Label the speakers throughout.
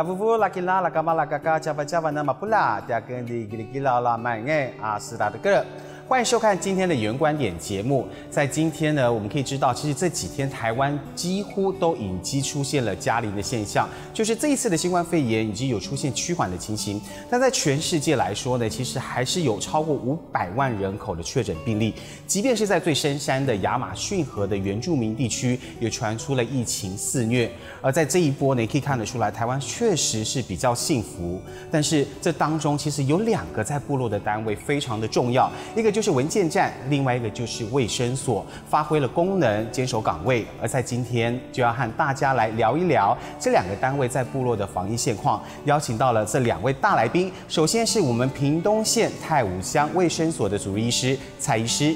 Speaker 1: 拉夫夫拉吉拉拉嘎巴拉嘎嘎加巴加巴那马布拉，第欢迎收看今天的原观点节目。在今天呢，我们可以知道，其实这几天台湾几乎都已经出现了加零的现象，就是这一次的新冠肺炎已经有出现趋缓的情形。但在全世界来说呢，其实还是有超过五百万人口的确诊病例。即便是在最深山的亚马逊河的原住民地区，也传出了疫情肆虐。而在这一波呢，可以看得出来，台湾确实是比较幸福。但是这当中其实有两个在部落的单位非常的重要，一个就。就是文件站，另外一个就是卫生所，发挥了功能，坚守岗位。而在今天，就要和大家来聊一聊这两个单位在部落的防疫现况。邀请到了这两位大来宾，首先是我们屏东县太武乡卫生所的主任医师蔡医师。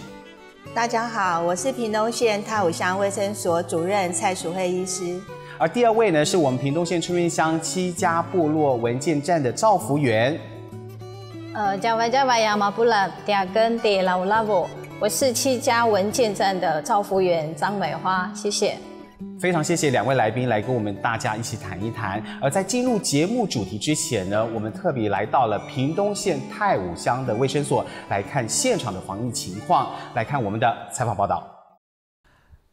Speaker 2: 大家好，我是屏东县太武乡卫生所主任蔡淑慧医师。
Speaker 1: 而第二位呢，是我们屏东县春运乡七家部落文件站的赵福员。
Speaker 3: 呃，加瓦加瓦亚马布拉迪亚根迪拉乌拉布，我是七家文件站的赵服员张美花，谢谢。
Speaker 1: 非常谢谢两位来宾来跟我们大家一起谈一谈。而在进入节目主题之前呢，我们特别来到了屏东县太武乡的卫生所，来看现场的防疫情况，来看我们的采访报道。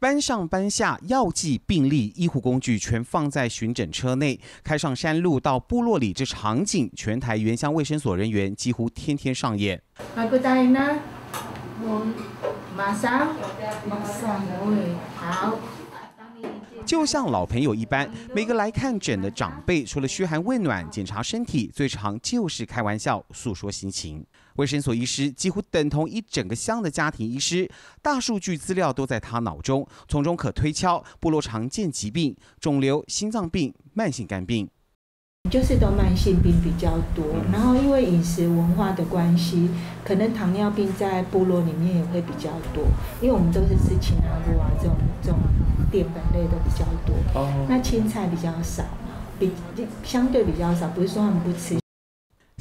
Speaker 1: 班上班下，药剂、病历、医护工具全放在巡诊车内。开上山路到部落里，这场景，全台原乡卫生所人员几乎天天上演。
Speaker 4: 马呢？我马上，马上会好。
Speaker 1: 就像老朋友一般，每个来看诊的长辈，除了嘘寒问暖、检查身体，最常就是开玩笑、诉说心情。卫生所医师几乎等同一整个乡的家庭医师，大数据资料都在他脑中，从中可推敲部落常见疾病、肿瘤、心脏病、慢性肝病，
Speaker 4: 就是都慢性病比较多。然后因为饮食文化的关系，可能糖尿病在部落里面也会比较多，因为我们都是吃青阿露啊这种这种淀粉类的比较多。哦，那青菜比较少，比相对比较少，不是说他们不吃。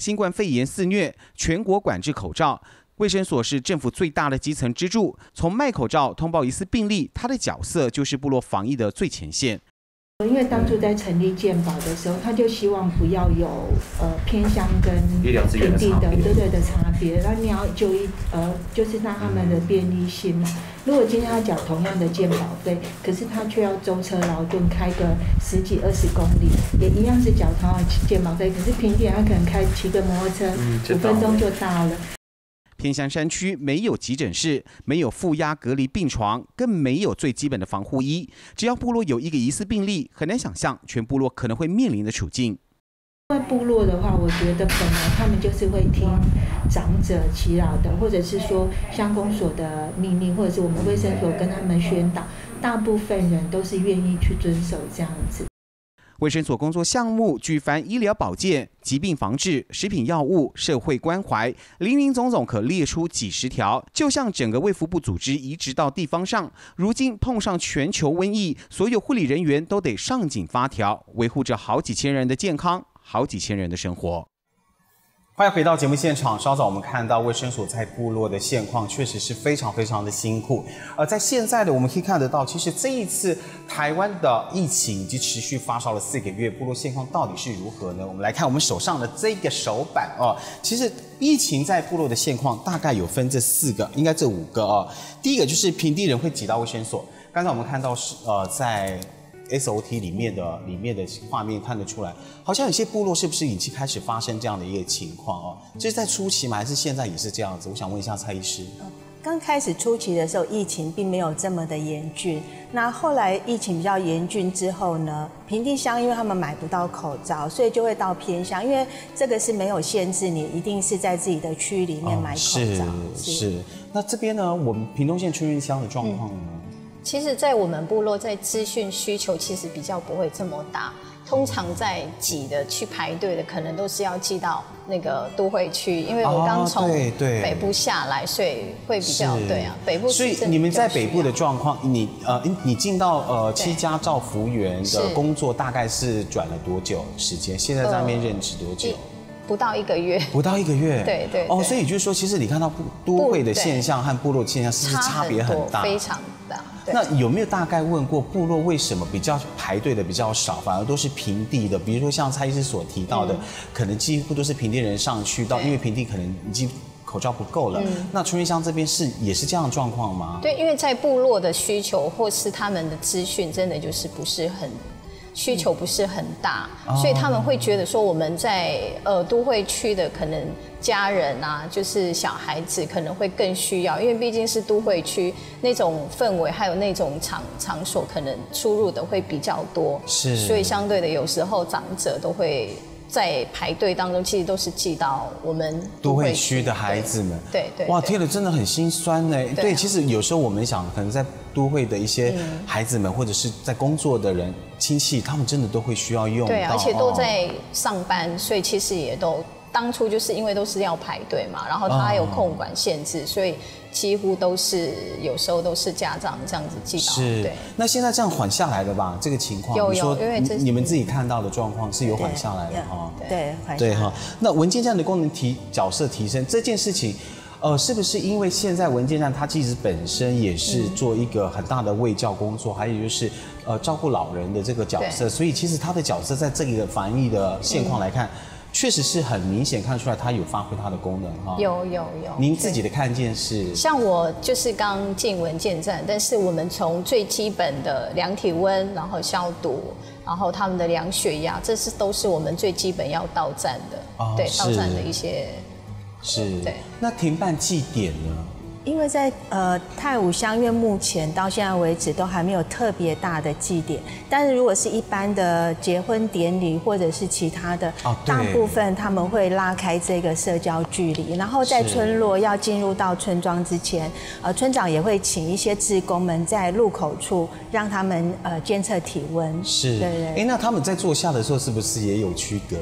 Speaker 1: 新冠肺炎肆虐，全国管制口罩，卫生所是政府最大的基层支柱。从卖口罩、通报疑似病例，他的角色就是部落防疫的最前线。
Speaker 4: 因为当初在成立健保的时候，他就希望不要有呃偏乡跟平地的对对的差别，那你要就一呃就是让他们的便利性嘛。如果今天要缴同样的健保费，可是他却要舟车劳顿开个十几二十公里，也一样是缴同样的健保费，可是平地他可能开骑个摩托车五分钟就到了。
Speaker 1: 偏乡山区没有急诊室，没有负压隔离病床，更没有最基本的防护衣。只要部落有一个疑似病例，很难想象全部落可能会面临的处境。
Speaker 4: 在部落的话，我觉得本来他们就是会听长者祈祷的，或者是说乡公所的命令，或者是我们卫生所跟他们宣导，大部分人都是愿意去遵守这样子。
Speaker 1: 卫生所工作项目，举凡医疗保健、疾病防治、食品药物、社会关怀，林林总总可列出几十条。就像整个卫福部组织移植到地方上，如今碰上全球瘟疫，所有护理人员都得上紧发条，维护着好几千人的健康，好几千人的生活。欢迎回到节目现场。稍早我们看到卫生所在部落的现况，确实是非常非常的辛苦。而在现在的我们可以看得到，其实这一次台湾的疫情已经持续发烧了四个月，部落现况到底是如何呢？我们来看我们手上的这个手板哦，其实疫情在部落的现况大概有分这四个，应该这五个哦。第一个就是平地人会挤到卫生所，刚才我们看到是呃在。S O T 里面的里面的画面看得出来，好像有些部落是不是已经开始发生这样的一个情况哦？这是在初期吗？还是现在也是这样子？我想问一下蔡医师。
Speaker 2: 刚开始初期的时候，疫情并没有这么的严峻。那后来疫情比较严峻之后呢，平地乡因为他们买不到口罩，所以就会到偏乡，因为这个是没有限制，你一定是在自己的区域里面买口罩。
Speaker 1: 是是。那这边呢，我们屏东县春运乡的状况呢？
Speaker 3: 其实，在我们部落，在资讯需求其实比较不会这么大。通常在挤的去排队的，可能都是要寄到那个都会区，因为我刚从北部下来，所以会比较对啊。北部
Speaker 1: 所以你们在北部的状况，你呃，你进到呃七家照服员的工作，大概是转了多久时间？现在在那边任职多久？
Speaker 3: 不到一个月，
Speaker 1: 不到一个月，
Speaker 3: 对对
Speaker 1: 哦，所以就是说，其实你看到都会的现象和部落现象，是不是差别很大？
Speaker 3: 非常大。
Speaker 1: 那有没有大概问过部落为什么比较排队的比较少，反而都是平地的？比如说像蔡医师所提到的，可能几乎都是平地人上去到，因为平地可能已经口罩不够了。那春云乡这边是也是这样的状况吗？
Speaker 3: 对，因为在部落的需求或是他们的资讯，真的就是不是很。需求不是很大，所以他们会觉得说我们在呃都会区的可能家人啊，就是小孩子可能会更需要，因为毕竟是都会区那种氛围，还有那种场场所，可能出入的会比较多，
Speaker 1: 是，
Speaker 3: 所以相对的有时候长者都会。在排队当中，其实都是寄到我们
Speaker 1: 都会区的孩子们。
Speaker 3: 对对。
Speaker 1: 哇，听了真的很心酸呢。对，其实有时候我们想，可能在都会的一些孩子们，或者是在工作的人、亲戚，他们真的都会需要用到。对，
Speaker 3: 而且都在上班，所以其实也都。当初就是因为都是要排队嘛，然后他还有控管限制，所以几乎都是有时候都是家长这样子寄到。
Speaker 1: 是，那现在这样缓下来了吧？这个情况，
Speaker 3: 有有，因为
Speaker 1: 你们自己看到的状况是有缓下来的哈。
Speaker 4: 对，对哈。
Speaker 1: 那文件站的功能提角色提升这件事情，呃，是不是因为现在文件站它其实本身也是做一个很大的卫教工作，还有就是呃照顾老人的这个角色，所以其实它的角色在这里的防疫的现况来看。确实是很明显看出来，它有发挥它的功能哈。
Speaker 3: 有有有。
Speaker 1: 您自己的看见是？
Speaker 3: 像我就是刚进文件站，但是我们从最基本的量体温，然后消毒，然后他们的量血压，这是都是我们最基本要到站的。对，到站的一些。
Speaker 1: 是。对。那停办祭典呢？
Speaker 4: 因为在呃太武乡，因为目前到现在为止都还没有特别大的祭典，但是如果是一般的结婚典礼或者是其他的，大部分他们会拉开这个社交距离，然后在村落要进入到村庄之前，呃村长也会请一些职工们在入口处让他们呃监测体温。
Speaker 1: 是，
Speaker 4: 对对。
Speaker 1: 哎，那他们在坐下的时候是不是也有区隔？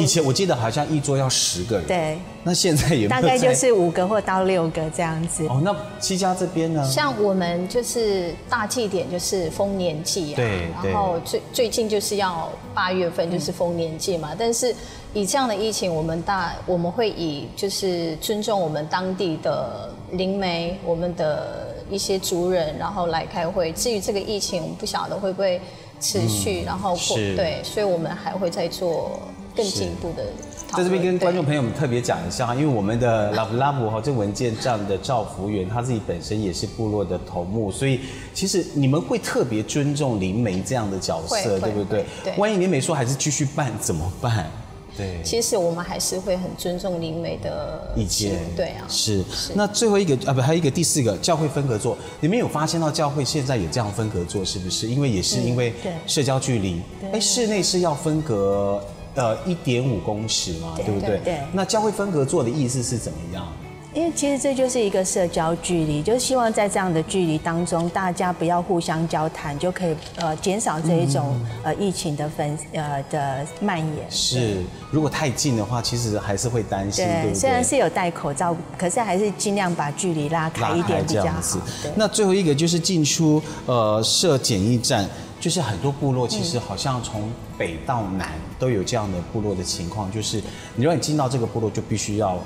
Speaker 1: 以前我记得好像一桌要十个人，
Speaker 4: 对。
Speaker 1: 那现在也
Speaker 4: 大概就是五个或到六个这样子。
Speaker 1: 哦，那七家这边呢？
Speaker 3: 像我们就是大祭典就是丰年祭啊，
Speaker 1: 对。
Speaker 3: 然后最最近就是要八月份就是丰年祭嘛，但是以这样的疫情，我们大我们会以就是尊重我们当地的灵媒，我们的一些族人，然后来开会。至于这个疫情，我们不晓得会不会持续，然后对，所以我们还会再做。更进一步的，
Speaker 1: 在这边跟观众朋友们特别讲一下，因为我们的 Love Love 哈，这文件站的赵福元，他自己本身也是部落的头目，所以其实你们会特别尊重灵媒这样的角色，对不对？
Speaker 3: 对。
Speaker 1: 万一灵媒说还是继续办怎么办？对。
Speaker 3: 其实我们还是会很尊重灵媒的
Speaker 1: 意见，
Speaker 3: 对啊。
Speaker 1: 是。那最后一个啊，不，还有一个第四个教会分隔座，你们有发现到教会现在也这样分隔座，是不是？因为也是因为社交距离，哎，室内是要分隔。呃，一点五公尺嘛，对不对？
Speaker 4: 对。
Speaker 1: 那教会分隔做的意思是怎么样？
Speaker 4: 因为其实这就是一个社交距离，就是希望在这样的距离当中，大家不要互相交谈，就可以呃减少这一种呃疫情的分呃的蔓延。
Speaker 1: 是，如果太近的话，其实还是会担心，对
Speaker 4: 虽然是有戴口罩，可是还是尽量把距离拉开一点比较好。
Speaker 1: 那最后一个就是进出呃设检疫站。就是很多部落其实好像从北到南都有这样的部落的情况，就是你如果你进到这个部落，就必须要。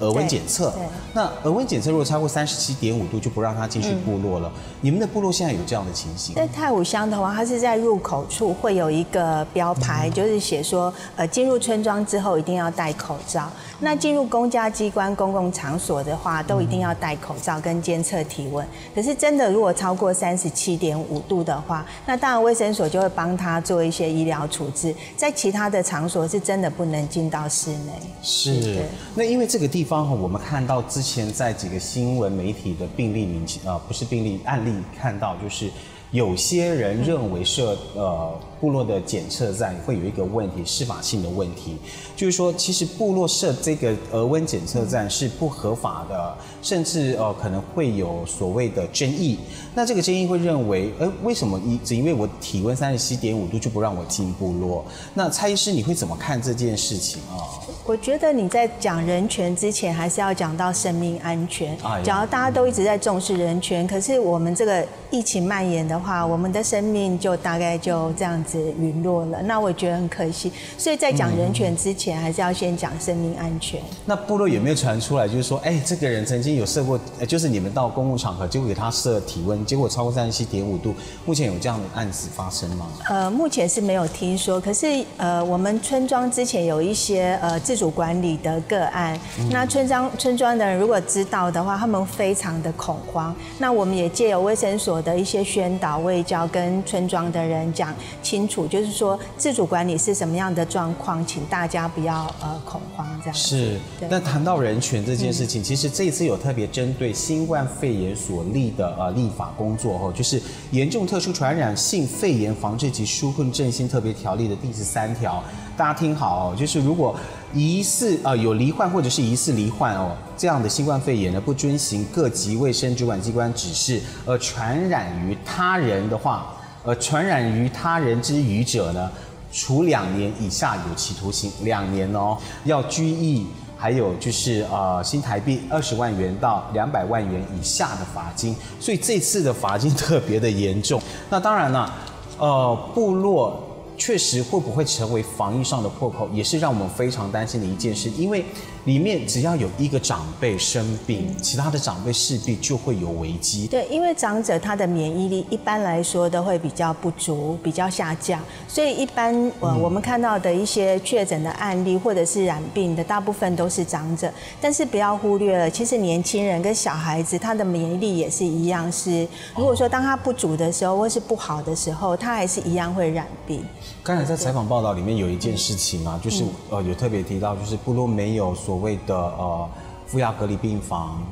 Speaker 1: 额温检测，那额温检测如果超过三十七点五度，就不让他进去部落了。你们的部落现在有这样的情形？
Speaker 4: 在太武乡的话，它是在入口处会有一个标牌，就是写说，呃，进入村庄之后一定要戴口罩。那进入公家机关、公共场所的话，都一定要戴口罩跟监测体温。可是真的如果超过三十七点五度的话，那当然卫生所就会帮他做一些医疗处置。在其他的场所是真的不能进到室内。
Speaker 1: 是，那因为这个地方。哈，我们看到之前在几个新闻媒体的病例名啊，不是病例案例，看到就是有些人认为设呃部落的检测站会有一个问题，司法性的问题，就是说其实部落设这个额温检测站是不合法的，甚至呃可能会有所谓的争议。那这个争议会认为，呃为什么一只因为我体温三十七点五度就不让我进部落？那蔡医师你会怎么看这件事情啊？
Speaker 4: 我觉得你在讲人权之前，还是要讲到生命安全。假如大家都一直在重视人权，可是我们这个疫情蔓延的话，我们的生命就大概就这样子陨落了。那我觉得很可惜。所以在讲人权之前，还是要先讲生命安全。
Speaker 1: 那部落有没有传出来，就是说，哎，这个人曾经有设过，就是你们到公共场合就给他设体温，结果超过三十七点五度，目前有这样的案子发生吗？
Speaker 4: 呃，目前是没有听说。可是呃，我们村庄之前有一些呃自主管理的个案，那村庄村庄的人如果知道的话，他们非常的恐慌。那我们也借由卫生所的一些宣导、卫教，跟村庄的人讲清楚，就是说自主管理是什么样的状况，请大家不要呃恐慌这样。
Speaker 1: 是。那谈到人权这件事情，其实这一次有特别针对新冠肺炎所立的呃立法工作哦，就是严重特殊传染性肺炎防治及纾困振兴特别条例的第十三条。大家听好哦，就是如果疑似呃有罹患或者是疑似罹患哦这样的新冠肺炎呢，不遵行各级卫生主管机关指示而传染于他人的话，呃传染于他人之余者呢，处两年以下有期徒刑两年哦，要拘役，还有就是呃新台币二十万元到两百万元以下的罚金。所以这次的罚金特别的严重。那当然了，呃部落。确实会不会成为防疫上的破口，也是让我们非常担心的一件事，因为。里面只要有一个长辈生病，其他的长辈势必就会有危机。
Speaker 4: 对，因为长者他的免疫力一般来说都会比较不足，比较下降，所以一般呃我们看到的一些确诊的案例或者是染病的，大部分都是长者。但是不要忽略了，其实年轻人跟小孩子他的免疫力也是一样，是如果说当他不足的时候或是不好的时候，他还是一样会染病。
Speaker 1: 刚才在采访报道里面有一件事情啊，就是呃有特别提到，就是部落没有所谓的呃负压隔离病房，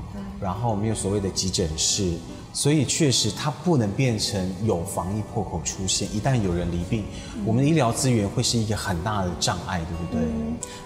Speaker 1: 然后没有所谓的急诊室。所以确实，它不能变成有防疫破口出现。一旦有人离病，我们的医疗资源会是一个很大的障碍，对不对？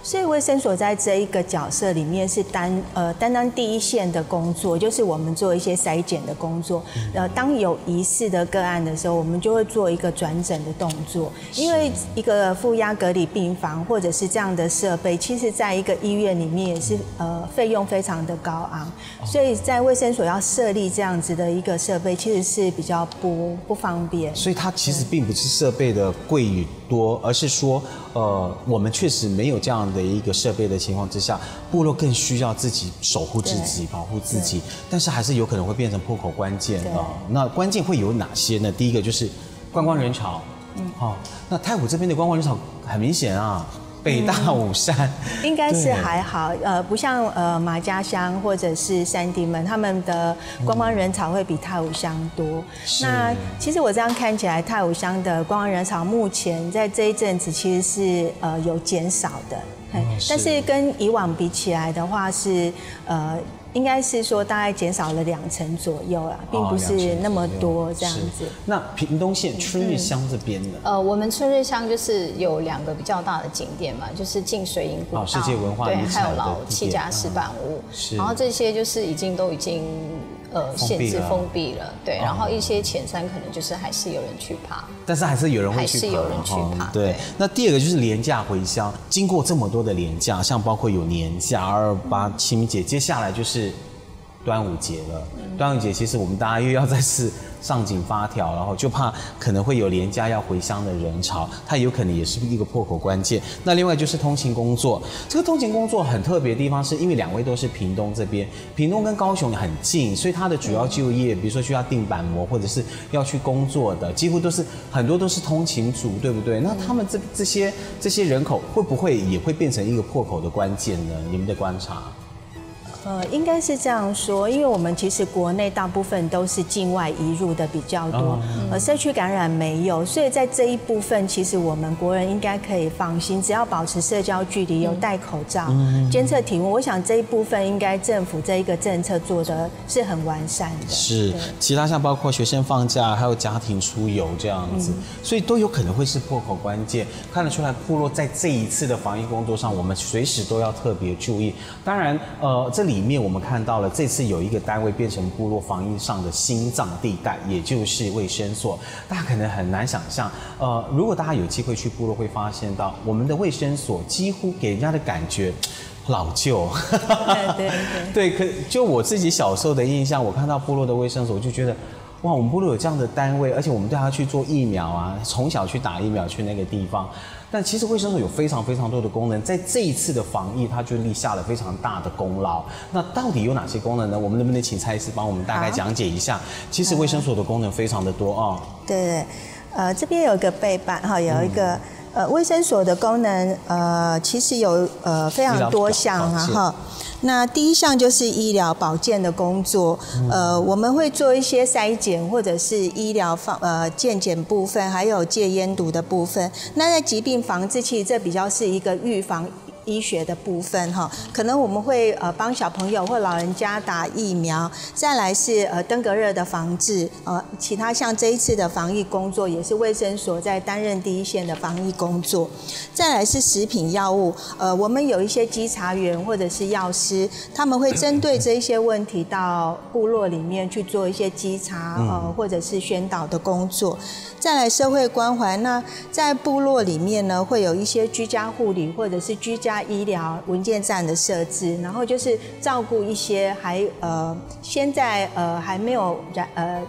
Speaker 4: 所以卫生所在这一个角色里面是担呃担当第一线的工作，就是我们做一些筛检的工作。呃，当有疑似的个案的时候，我们就会做一个转诊的动作。因为一个负压隔离病房或者是这样的设备，其实在一个医院里面也是呃费用非常的高昂，所以在卫生所要设立这样子的。一个设备其实是比较不不方便，
Speaker 1: 所以它其实并不是设备的贵与多，而是说，呃，我们确实没有这样的一个设备的情况之下，部落更需要自己守护自己、保护自己，但是还是有可能会变成破口关键啊。那关键会有哪些呢？第一个就是观光人潮，嗯，好，那太湖这边的观光人潮很明显啊。北大武山。
Speaker 4: 应该是还好，呃，不像呃马家乡或者是山地们，他们的观光人潮会比太武乡多。那其实我这样看起来，太武乡的观光人潮目前在这一阵子其实是呃有减少的，但是跟以往比起来的话是呃。应该是说大概减少了两成左右啦，并不是那么多这样子。
Speaker 1: 那屏东县春日乡这边呢？
Speaker 3: 呃，我们春日乡就是有两个比较大的景点嘛，就是进水银古道，
Speaker 1: 世界文化
Speaker 3: 对，还有老七家石板屋，然后这些就是已经都已经。呃，限制封闭了，对，然后一些浅山可能就是还是有人去爬，
Speaker 1: 但是还是有人会去爬，
Speaker 3: 还是有人去爬。
Speaker 1: 对，那第二个就是廉价回乡，经过这么多的廉价，像包括有年假二八清明节，接下来就是端午节了。端午节其实我们大家又要再次。上紧发条，然后就怕可能会有廉价要回乡的人潮，它有可能也是一个破口关键。那另外就是通勤工作，这个通勤工作很特别的地方，是因为两位都是屏东这边，屏东跟高雄很近，所以它的主要就业，比如说需要订板模或者是要去工作的，几乎都是很多都是通勤族，对不对？那他们这这些这些人口会不会也会变成一个破口的关键呢？你们的观察？
Speaker 4: 呃，应该是这样说，因为我们其实国内大部分都是境外移入的比较多，而社区感染没有，所以在这一部分，其实我们国人应该可以放心，只要保持社交距离，有戴口罩，监测体温，我想这一部分应该政府这一个政策做的是很完善的。
Speaker 1: 是，其他像包括学生放假，还有家庭出游这样子，所以都有可能会是破口关键。看得出来，部落在这一次的防疫工作上，我们随时都要特别注意。当然，呃，这里。里面我们看到了，这次有一个单位变成部落防疫上的心脏地带，也就是卫生所。大家可能很难想象，呃，如果大家有机会去部落，会发现到我们的卫生所几乎给人家的感觉 老旧。
Speaker 4: 对对对。
Speaker 1: 对，可就我自己小时候的印象，我看到部落的卫生所，我就觉得。哇，我们部落有这样的单位，而且我们带他去做疫苗啊，从小去打疫苗去那个地方。但其实卫生所有非常非常多的功能，在这一次的防疫，它就立下了非常大的功劳。那到底有哪些功能呢？我们能不能请蔡医师帮我们大概讲解一下？其实卫生所的功能非常的多啊。
Speaker 4: 对对，呃，这边有一个背板哈，有一个呃卫生所的功能，呃，其实有呃非常多项啊哈。那第一项就是医疗保健的工作，呃，我们会做一些筛检或者是医疗防呃健检部分，还有戒烟毒的部分。那在疾病防治，其实这比较是一个预防。医学的部分哈，可能我们会呃帮小朋友或老人家打疫苗，再来是呃登革热的防治，呃其他像这一次的防疫工作也是卫生所在担任第一线的防疫工作，再来是食品药物，呃我们有一些稽查员或者是药师，他们会针对这一些问题到部落里面去做一些稽查呃或者是宣导的工作，再来社会关怀，那在部落里面呢会有一些居家护理或者是居家。医疗文件站的设置，然后就是照顾一些还呃现在呃还没有染呃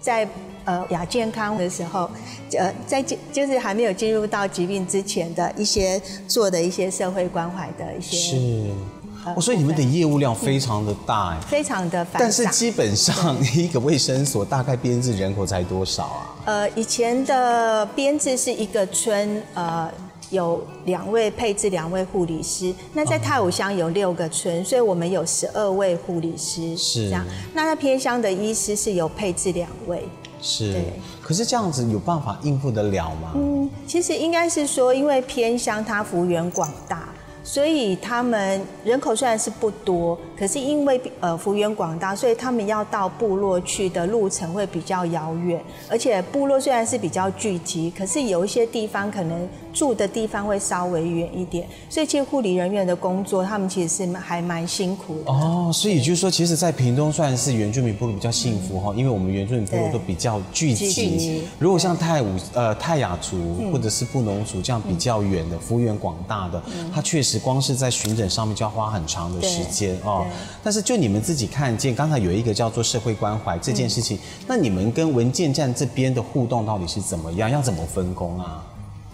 Speaker 4: 在呃亚健康的时候，呃在就是还没有进入到疾病之前的一些做的一些社会关怀的一些
Speaker 1: 是，所以你们的业务量非常的大哎，
Speaker 4: 非常的繁
Speaker 1: 但是基本上 一个卫生所大概编制人口才多少啊？
Speaker 4: 呃，以前的编制是一个村呃。有两位配置两位护理师，那在太武乡有六个村，所以我们有十二位护理师，
Speaker 1: 是
Speaker 4: 这样。那在偏乡的医师是有配置两位，
Speaker 1: 是。可是这样子有办法应付得了吗？嗯，
Speaker 4: 其实应该是说，因为偏乡它幅员广大。所以他们人口虽然是不多，可是因为呃幅员广大，所以他们要到部落去的路程会比较遥远。而且部落虽然是比较聚集，可是有一些地方可能住的地方会稍微远一点。所以其实护理人员的工作，他们其实是还蛮辛苦的。哦，
Speaker 1: 所以就是说，其实，在屏东算是原住民部落比较幸福哈，因为我们原住民部落都比较聚集。如果像泰武呃泰雅族或者是布农族这样比较远的幅员广大的，它确实。光是在巡诊上面就要花很长的时间哦。但是就你们自己看见，刚才有一个叫做社会关怀这件事情，那你们跟文件站这边的互动到底是怎么样？要怎么分工啊？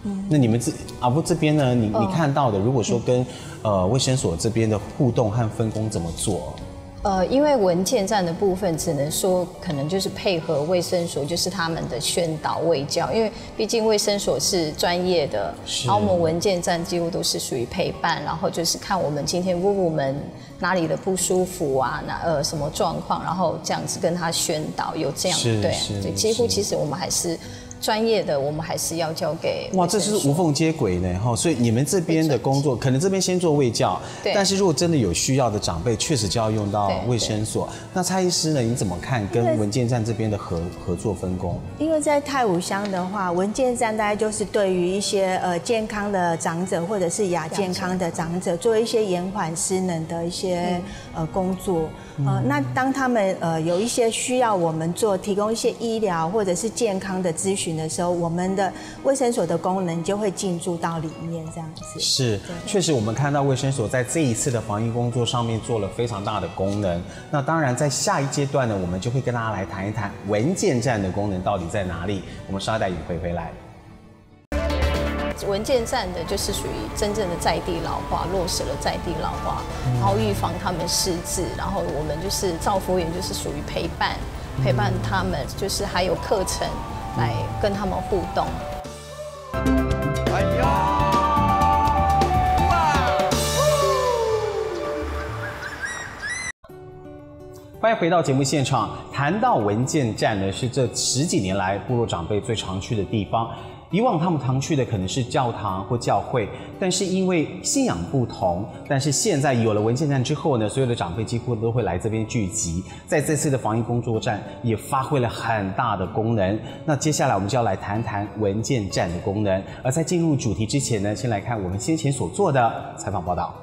Speaker 1: 嗯，那你们这阿布这边呢？你你看到的，如果说跟呃卫生所这边的互动和分工怎么做？
Speaker 3: 呃，因为文件站的部分，只能说可能就是配合卫生所，就是他们的宣导卫教。因为毕竟卫生所是专业的，然后我们文件站几乎都是属于陪伴，然后就是看我们今天问我们哪里的不舒服啊，那呃什么状况，然后这样子跟他宣导，有这样对，对，几乎其实我们还是。专业的我们还是要交给
Speaker 1: 哇，这是无缝接轨呢哈，所以你们这边的工作可能这边先做卫教，但是如果真的有需要的长辈，确实就要用到卫生所。那蔡医师呢，你怎么看跟文件站这边的合合作分工？
Speaker 4: 因为在太武乡的话，文件站大概就是对于一些呃健康的长者或者是亚健康的长者，做一些延缓失能的一些呃工作。呃，那当他们呃有一些需要我们做提供一些医疗或者是健康的咨询的时候，我们的卫生所的功能就会进驻到里面这样子。
Speaker 1: 是，确实我们看到卫生所在这一次的防疫工作上面做了非常大的功能。那当然，在下一阶段呢，我们就会跟大家来谈一谈文件站的功能到底在哪里。我们稍待一会回来。
Speaker 3: 文件站的就是属于真正的在地老化，落实了在地老化，然后预防他们失智，然后我们就是造福员，就是属于陪伴，陪伴他们，就是还有课程来跟他们互动。哎呀！
Speaker 1: 欢迎回到节目现场。谈到文件站呢，是这十几年来部落长辈最常去的地方。以往他们常去的可能是教堂或教会，但是因为信仰不同，但是现在有了文件站之后呢，所有的长辈几乎都会来这边聚集，在这次的防疫工作站也发挥了很大的功能。那接下来我们就要来谈谈文件站的功能。而在进入主题之前呢，先来看我们先前所做的采访报道。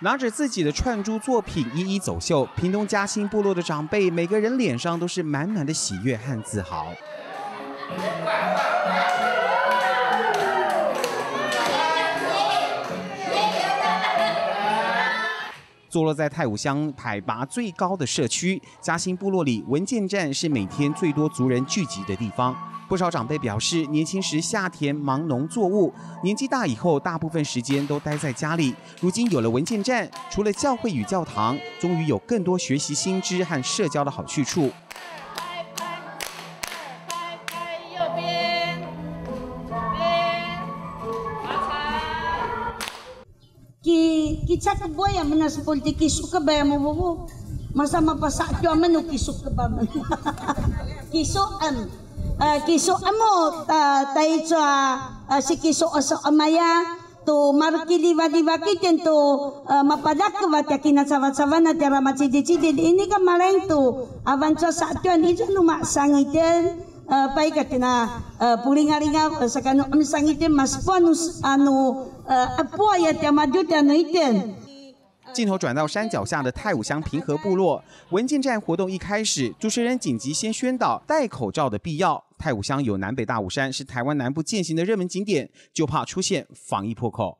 Speaker 5: 拿着自己的串珠作品一一走秀，屏东嘉兴部落的长辈每个人脸上都是满满的喜悦和自豪。坐落在太武乡海拔最高的社区嘉兴部落里，文件站是每天最多族人聚集的地方。不少长辈表示，年轻时下田忙农作物，年纪大以后大部分时间都待在家里。如今有了文件站，除了教会与教堂，终于有更多学习新知和社交的好去处。
Speaker 6: ki kita ke boy yang mana seperti kisuk ke bayam bubu masa mapa sak tu amanu kisuk ke bam kisuk Ah, uh, kiso amo ta ah, tai cha uh, ah, si kiso aso amaya tu markili va di kan tu uh, mapadak va ta kina sava sava na cidi ini ka maleng tu. Avan cha sa tu an ijo nu ma uh, pai ka tina uh, puling aringa am sangi mas ponus anu uh, apua ya tema jute anu iten.
Speaker 5: 镜头转到山脚下的太武乡平和部落，文件站活动一开始，主持人紧急先宣导戴口罩的必要。太武乡有南北大武山，是台湾南部践行的热门景点，就怕出现防疫破口。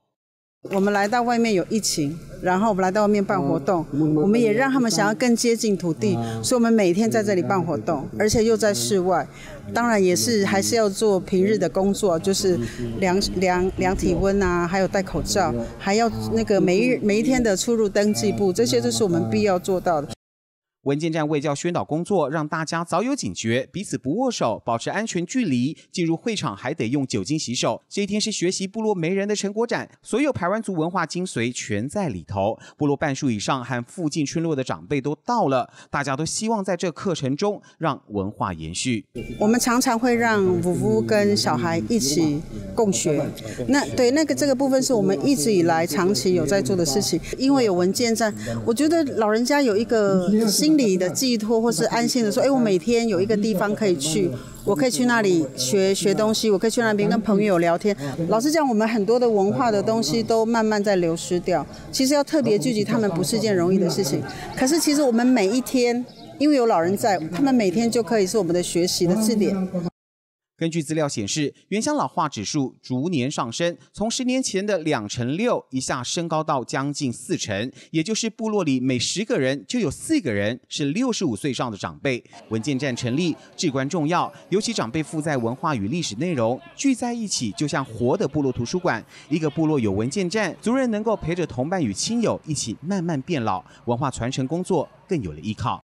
Speaker 7: 我们来到外面有疫情，然后我们来到外面办活动，我们也让他们想要更接近土地，所以我们每天在这里办活动，而且又在室外，当然也是还是要做平日的工作，就是量量量体温啊，还有戴口罩，还要那个每一每一天的出入登记簿，这些都是我们必要做到的。
Speaker 5: 文件站卫教宣导工作，让大家早有警觉，彼此不握手，保持安全距离。进入会场还得用酒精洗手。这一天是学习部落媒人的成果展，所有排湾族文化精髓全在里头。部落半数以上和附近村落的长辈都到了，大家都希望在这课程中让文化延续。
Speaker 7: 我们常常会让五夫跟小孩一起共学。那对那个这个部分是我们一直以来长期有在做的事情。因为有文件站，我觉得老人家有一个心。里的寄托，或是安心的说，哎，我每天有一个地方可以去，我可以去那里学学东西，我可以去那边跟朋友聊天。老实讲，我们很多的文化的东西都慢慢在流失掉。其实要特别聚集他们，不是件容易的事情。可是其实我们每一天，因为有老人在，他们每天就可以是我们的学习的字典。
Speaker 5: 根据资料显示，原乡老化指数逐年上升，从十年前的两成六一下升高到将近四成，也就是部落里每十个人就有四个人是六十五岁上的长辈。文件站成立至关重要，尤其长辈负载文化与历史内容聚在一起，就像活的部落图书馆。一个部落有文件站，族人能够陪着同伴与亲友一起慢慢变老，文化传承工作更有了依靠。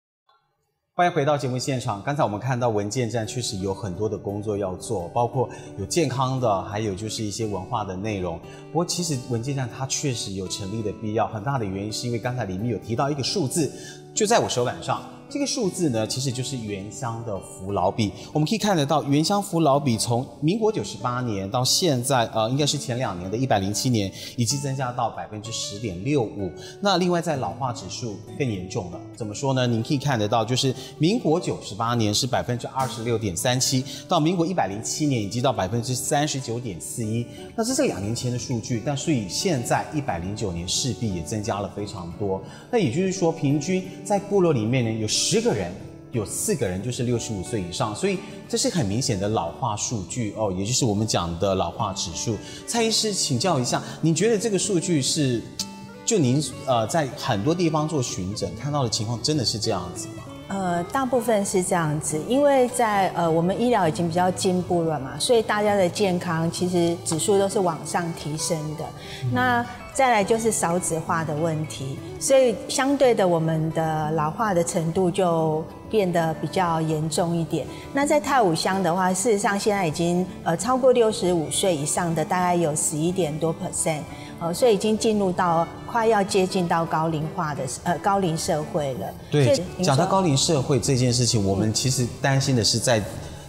Speaker 1: 欢迎回到节目现场。刚才我们看到文件站确实有很多的工作要做，包括有健康的，还有就是一些文化的内容。不过，其实文件站它确实有成立的必要，很大的原因是因为刚才里面有提到一个数字，就在我手板上。这个数字呢，其实就是原乡的扶老比。我们可以看得到，原乡扶老比从民国九十八年到现在，呃，应该是前两年的一百零七年，已经增加到百分之十点六五。那另外在老化指数更严重了，怎么说呢？您可以看得到，就是民国九十八年是百分之二十六点三七，到民国一百零七年已经到百分之三十九点四一。那这是两年前的数据，但是以现在一百零九年势必也增加了非常多。那也就是说，平均在部落里面呢有。十个人有四个人就是六十五岁以上，所以这是很明显的老化数据哦，也就是我们讲的老化指数。蔡医师，请教一下，您觉得这个数据是就您呃在很多地方做巡诊看到的情况真的是这样子吗？
Speaker 4: 呃，大部分是这样子，因为在呃我们医疗已经比较进步了嘛，所以大家的健康其实指数都是往上提升的。那再来就是少子化的问题，所以相对的，我们的老化的程度就变得比较严重一点。那在太武乡的话，事实上现在已经呃超过六十五岁以上的大概有十一点多 percent，呃，所以已经进入到快要接近到高龄化的呃高龄社会了。
Speaker 1: 对，讲到高龄社会这件事情，我们其实担心的是在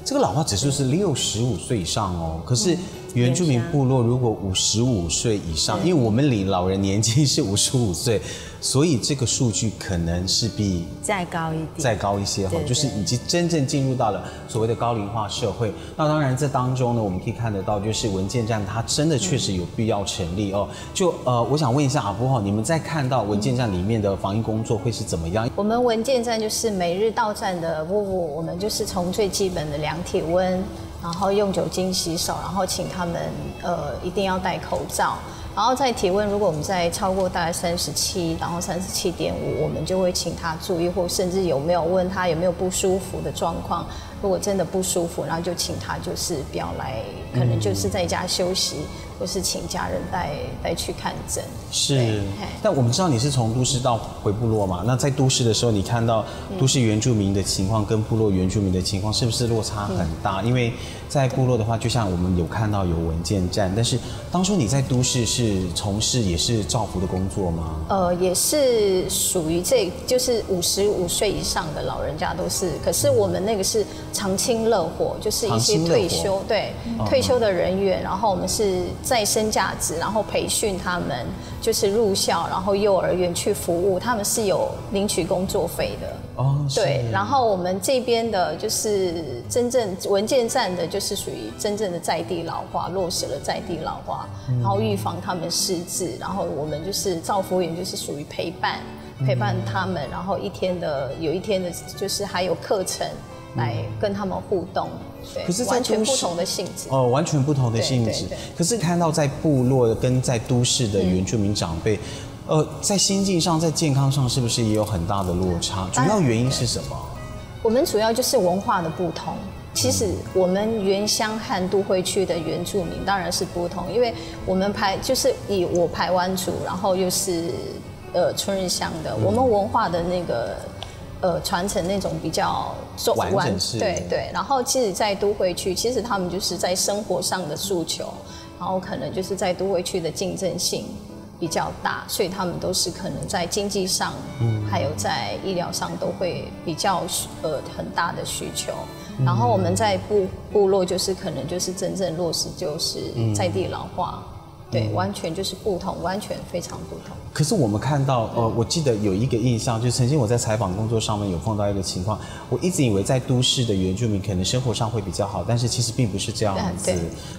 Speaker 1: 这个老化指数是六十五岁以上哦，可是。原住民部落如果五十五岁以上，因为我们领老人年纪是五十五岁。所以这个数据可能是比
Speaker 4: 再高一点，
Speaker 1: 再高一些哈，就是已经真正进入到了所谓的高龄化社会。那当然，这当中呢，我们可以看得到，就是文件站它真的确实有必要成立哦。就呃，我想问一下阿波哈，你们在看到文件站里面的防疫工作会是怎么样？
Speaker 3: 我们文件站就是每日到站的务务，我们就是从最基本的量体温，然后用酒精洗手，然后请他们呃一定要戴口罩。然后在体温，如果我们在超过大概三十七，然后三十七点五，我们就会请他注意，或甚至有没有问他有没有不舒服的状况。如果真的不舒服，然后就请他就是不要来，可能就是在家休息。或是请家人带带去看诊。
Speaker 1: 是，但我们知道你是从都市到回部落嘛？那在都市的时候，你看到都市原住民的情况跟部落原住民的情况，是不是落差很大？因为在部落的话，就像我们有看到有文件站，但是当初你在都市是从事也是造福的工作吗？
Speaker 3: 呃，也是属于这，就是五十五岁以上的老人家都是。可是我们那个是长青乐活，就是一些退休对退休的人员，然后我们是。再生价值，然后培训他们，就是入校，然后幼儿园去服务，他们是有领取工作费的。哦，对。然后我们这边的，就是真正文件站的，就是属于真正的在地老化，落实了在地老化，然后预防他们失智。然后我们就是造福员，就是属于陪伴，陪伴他们。然后一天的有一天的，就是还有课程来跟他们互动。
Speaker 1: 可是
Speaker 3: 完全不同的性质
Speaker 1: 哦，完全不同的性质。可是看到在部落跟在都市的原住民长辈，呃，在心境上、在健康上，是不是也有很大的落差？主要原因是什么？
Speaker 3: 我们主要就是文化的不同。其实我们原乡和都会区的原住民当然是不同，因为我们排就是以我排湾族，然后又是呃春日乡的，我们文化的那个。呃，传承那种比较
Speaker 1: 完整
Speaker 3: 对对。然后，其实，在都会区，其实他们就是在生活上的诉求，然后可能就是在都会区的竞争性比较大，所以他们都是可能在经济上，嗯，还有在医疗上都会比较呃很大的需求。然后我们在部部落，就是可能就是真正落实就是在地老化。对，完全就是不同，完全非常不同。
Speaker 1: 可是我们看到，呃，我记得有一个印象，就曾经我在采访工作上面有碰到一个情况，我一直以为在都市的原住民可能生活上会比较好，但是其实并不是这样子。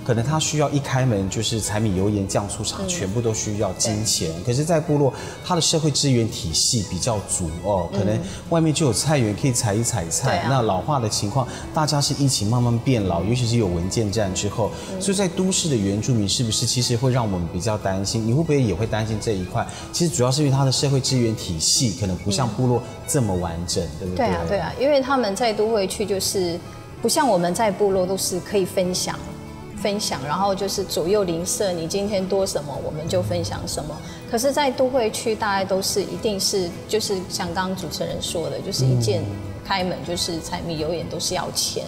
Speaker 1: 可能他需要一开门就是柴米油盐酱醋茶，全部都需要金钱。可是，在部落，他的社会资源体系比较足哦，可能外面就有菜园可以采一采菜。那老化的情况，大家是一起慢慢变老，尤其是有文件站之后，所以在都市的原住民是不是其实会让让我们比较担心，你会不会也会担心这一块？其实主要是因为他的社会资源体系可能不像部落这么完整，对不对？
Speaker 3: 对啊，对啊，因为他们在都会区就是不像我们在部落都是可以分享、分享，然后就是左右邻舍，你今天多什么我们就分享什么。可是，在都会区大家都是一定是就是像刚刚主持人说的，就是一件开门就是柴米油盐都是要钱，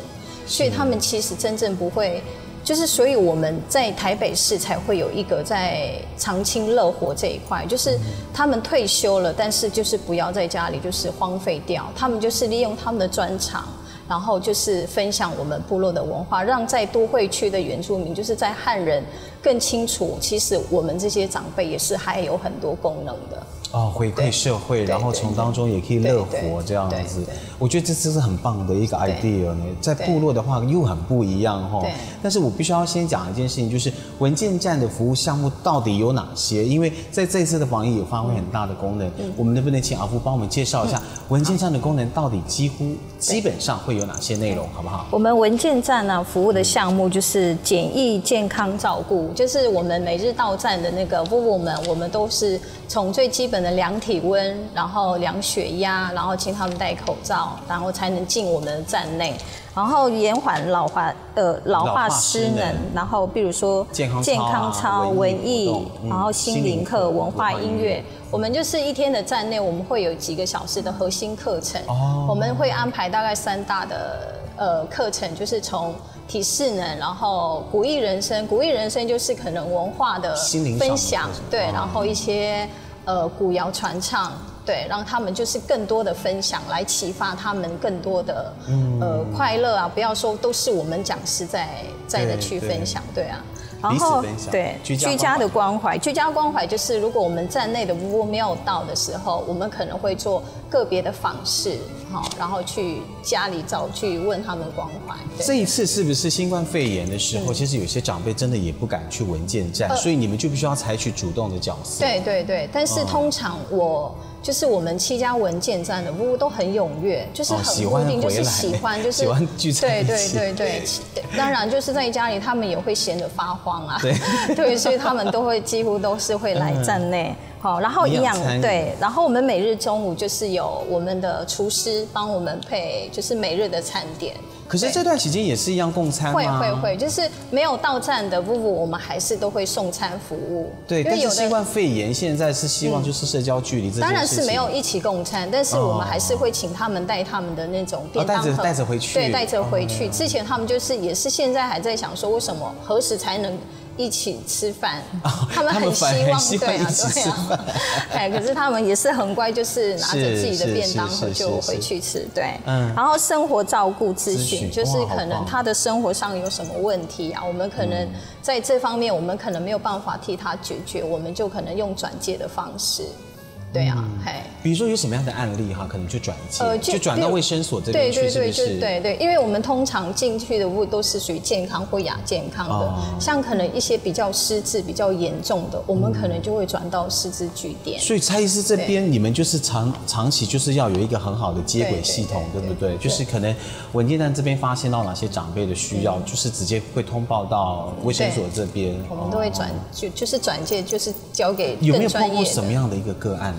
Speaker 3: 所以他们其实真正不会。就是，所以我们在台北市才会有一个在长青乐活这一块，就是他们退休了，但是就是不要在家里就是荒废掉，他们就是利用他们的专长，然后就是分享我们部落的文化，让在都会区的原住民，就是在汉人更清楚，其实我们这些长辈也是还有很多功能的。
Speaker 1: 哦，回馈社会，然后从当中也可以乐活这样子，我觉得这这是很棒的一个 idea 呢。在部落的话又很不一样哈。但是我必须要先讲一件事情，就是文件站的服务项目到底有哪些？因为在这次的防疫也发挥很大的功能。我们能不能请阿福帮我们介绍一下文件站的功能到底几乎基本上会有哪些内容，好不好？
Speaker 3: 我们文件站呢服务的项目就是简易健康照顾，就是我们每日到站的那个服务们，我们都是从最基本的。量体温，然后量血压，然后请他们戴口罩，然后才能进我们的站内。然后延缓老化呃老化失能，然后比如说
Speaker 1: 健康操、
Speaker 3: 文艺，然后心灵课、文化音乐，我们就是一天的站内，我们会有几个小时的核心课程。哦，我们会安排大概三大的呃课程，就是从体适能，然后古意人生，古意人生就是可能文化的分享，对，然后一些。呃，古谣传唱，对，让他们就是更多的分享，来启发他们更多的呃快乐啊！不要说都是我们讲师在在的去分享，对啊。
Speaker 1: 然后
Speaker 3: 对居家的关怀，居家关怀就是如果我们站内的屋没有到的时候，我们可能会做个别的访视，好，然后去家里找去问他们关怀。
Speaker 1: 这一次是不是新冠肺炎的时候，其实有些长辈真的也不敢去文件站，所以你们就必须要采取主动的角色。
Speaker 3: 对对对，但是通常我。就是我们七家文件站的服务都很踊跃，就是很固定，就是喜欢，就是
Speaker 1: 喜欢聚
Speaker 3: 在对对对对，当然就是在家里，他们也会闲得发慌啊。对 对，所以他们都会几乎都是会来站内。好，然后营养对，然后我们每日中午就是有我们的厨师帮我们配，就是每日的餐点。
Speaker 1: 可是这段期间也是一样供餐
Speaker 3: 会会会，就是没有到站的夫妇，我们还是都会送餐服务。
Speaker 1: 对，但是新冠肺炎现在是希望就是社交距离，
Speaker 3: 当然是没有一起共餐，但是我们还是会请他们带他们的那种便当
Speaker 1: 盒带着回去，
Speaker 3: 对，带着回去。之前他们就是也是现在还在想说，为什么何时才能？一起吃饭，他们很希望对啊对啊，哎，可是他们也是很乖，就是拿着自己的便当盒就回去吃，对，嗯，然后生活照顾咨询，就是可能他的生活上有什么问题啊，我们可能在这方面我们可能没有办法替他解决，我们就可能用转介的方式。对啊，嘿，
Speaker 1: 比如说有什么样的案例哈，可能就转接，呃，就转到卫生所这边去，是不是？
Speaker 3: 对对，因为我们通常进去的物都是属于健康或亚健康的，像可能一些比较失智比较严重的，我们可能就会转到失智据点。
Speaker 1: 所以蔡医师这边，你们就是长长期就是要有一个很好的接轨系统，对不对？就是可能文件站这边发现到哪些长辈的需要，就是直接会通报到卫生所这边，
Speaker 3: 我们都会转就就是转介，就是交给
Speaker 1: 有没有碰过什么样的一个个案？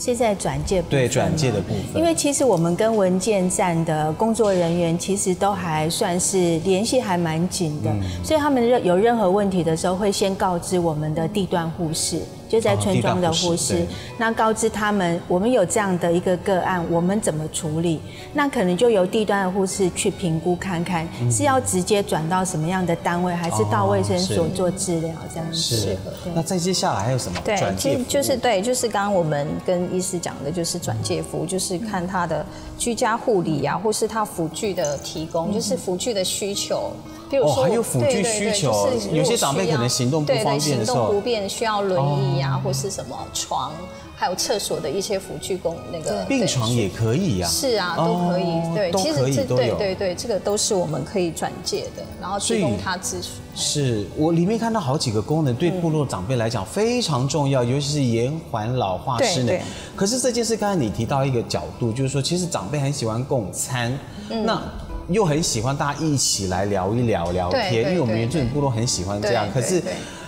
Speaker 4: 现在转介
Speaker 1: 对转介的部分，
Speaker 4: 因为其实我们跟文件站的工作人员其实都还算是联系还蛮紧的，所以他们任有任何问题的时候，会先告知我们的地段护士。就在村庄的护士，那告知他们我们有这样的一个个案，我们怎么处理？那可能就由地段的护士去评估看看，是要直接转到什么样的单位，还是到卫生所做治疗这样子。是？
Speaker 1: 那再接下来还有什么？
Speaker 3: 对，就就是对，就是刚刚我们跟医师讲的，就是转介服务，就是看他的居家护理啊，或是他辅具的提供，就是辅具的需求。
Speaker 1: 哦，还有辅具需求，有些长辈可能行动不方便的时候，
Speaker 3: 行动不便需要轮椅啊，或是什么床，还有厕所的一些辅具供那个
Speaker 1: 病床也可以呀，
Speaker 3: 是啊，都可以，对，其实这对对对，这个都是我们可以转介的，然后提供他咨询。
Speaker 1: 是我里面看到好几个功能，对部落长辈来讲非常重要，尤其是延缓老化失能。可是这件事，刚才你提到一个角度，就是说，其实长辈很喜欢共餐，那。又很喜欢大家一起来聊一聊聊天，因为我们原住民部落很喜欢这样。可是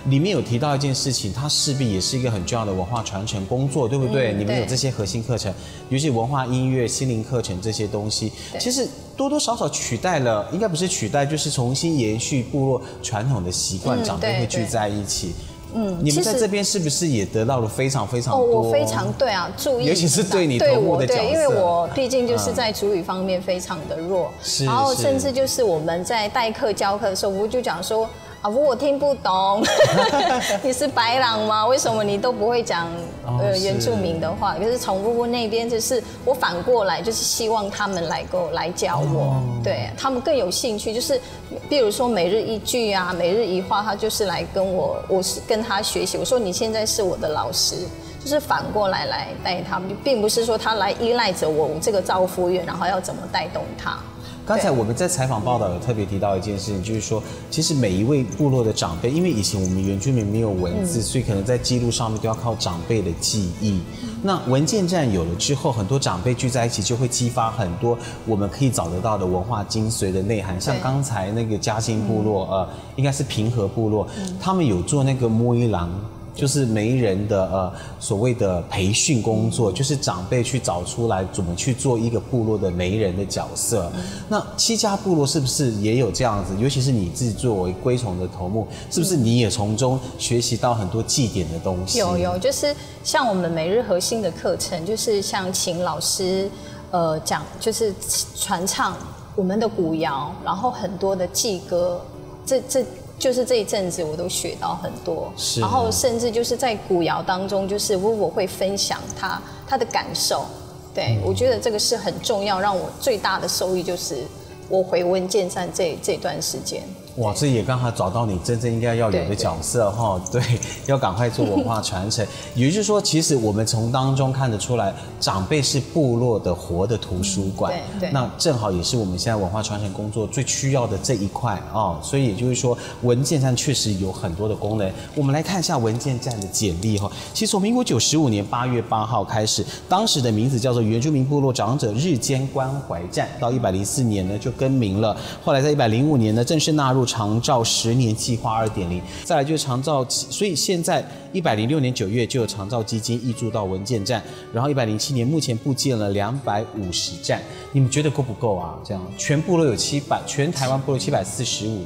Speaker 1: 里面有提到一件事情，它势必也是一个很重要的文化传承工作，对不对？你们有这些核心课程，尤其文化、音乐、心灵课程这些东西，其实多多少少取代了，应该不是取代，就是重新延续部落传统的习惯，长辈会聚在一起。嗯，你们在这边是不是也得到了非常非常多？
Speaker 3: 我非常对啊，注意，
Speaker 1: 尤其是对你对我的角色，
Speaker 3: 因为我毕竟就是在主语方面非常的弱，然后甚至就是我们在代课教课的时候，我就讲说。啊不，我听不懂。你是白狼吗？为什么你都不会讲呃原住民的话？可是从姑姑那边，就是我反过来，就是希望他们来够来教我，对他们更有兴趣。就是比如说每日一句啊，每日一话，他就是来跟我，我是跟他学习。我说你现在是我的老师，就是反过来来带他们，并不是说他来依赖着我这个招服员，然后要怎么带动他。
Speaker 1: 刚才我们在采访报道有特别提到一件事情，就是说，其实每一位部落的长辈，因为以前我们原居民没有文字，所以可能在记录上面都要靠长辈的记忆。那文件站有了之后，很多长辈聚在一起，就会激发很多我们可以找得到的文化精髓的内涵。像刚才那个嘉兴部落，呃，应该是平和部落，他们有做那个摸一郎。就是媒人的呃所谓的培训工作，就是长辈去找出来怎么去做一个部落的媒人的角色。那七家部落是不是也有这样子？尤其是你自己作为归从的头目，是不是你也从中学习到很多祭典的东西？
Speaker 3: 有有，就是像我们每日核心的课程，就是像请老师呃讲，就是传唱我们的古谣，然后很多的祭歌，这这。就是这一阵子，我都学到很多，然后甚至就是在古窑当中，就是我我会分享他他的感受，对我觉得这个是很重要，让我最大的收益就是我回温建山这这段时间。
Speaker 1: 哇，这也刚好找到你真正应该要有的角色哈，对，要赶快做文化传承。也就是说，其实我们从当中看得出来，长辈是部落的活的图书馆，
Speaker 3: 对，对
Speaker 1: 那正好也是我们现在文化传承工作最需要的这一块啊。所以也就是说，文件站确实有很多的功能。我们来看一下文件站的简历哈。其实从民国九十五年八月八号开始，当时的名字叫做原住民部落长者日间关怀站，到一百零四年呢就更名了。后来在一百零五年呢正式纳入。长照十年计划二点零，再来就是长照，所以现在一百零六年九月就有长照基金挹注到文件站，然后一百零七年目前布建了两百五十站，你们觉得够不够啊？这样全部落有七百，全台湾部落七百四十五，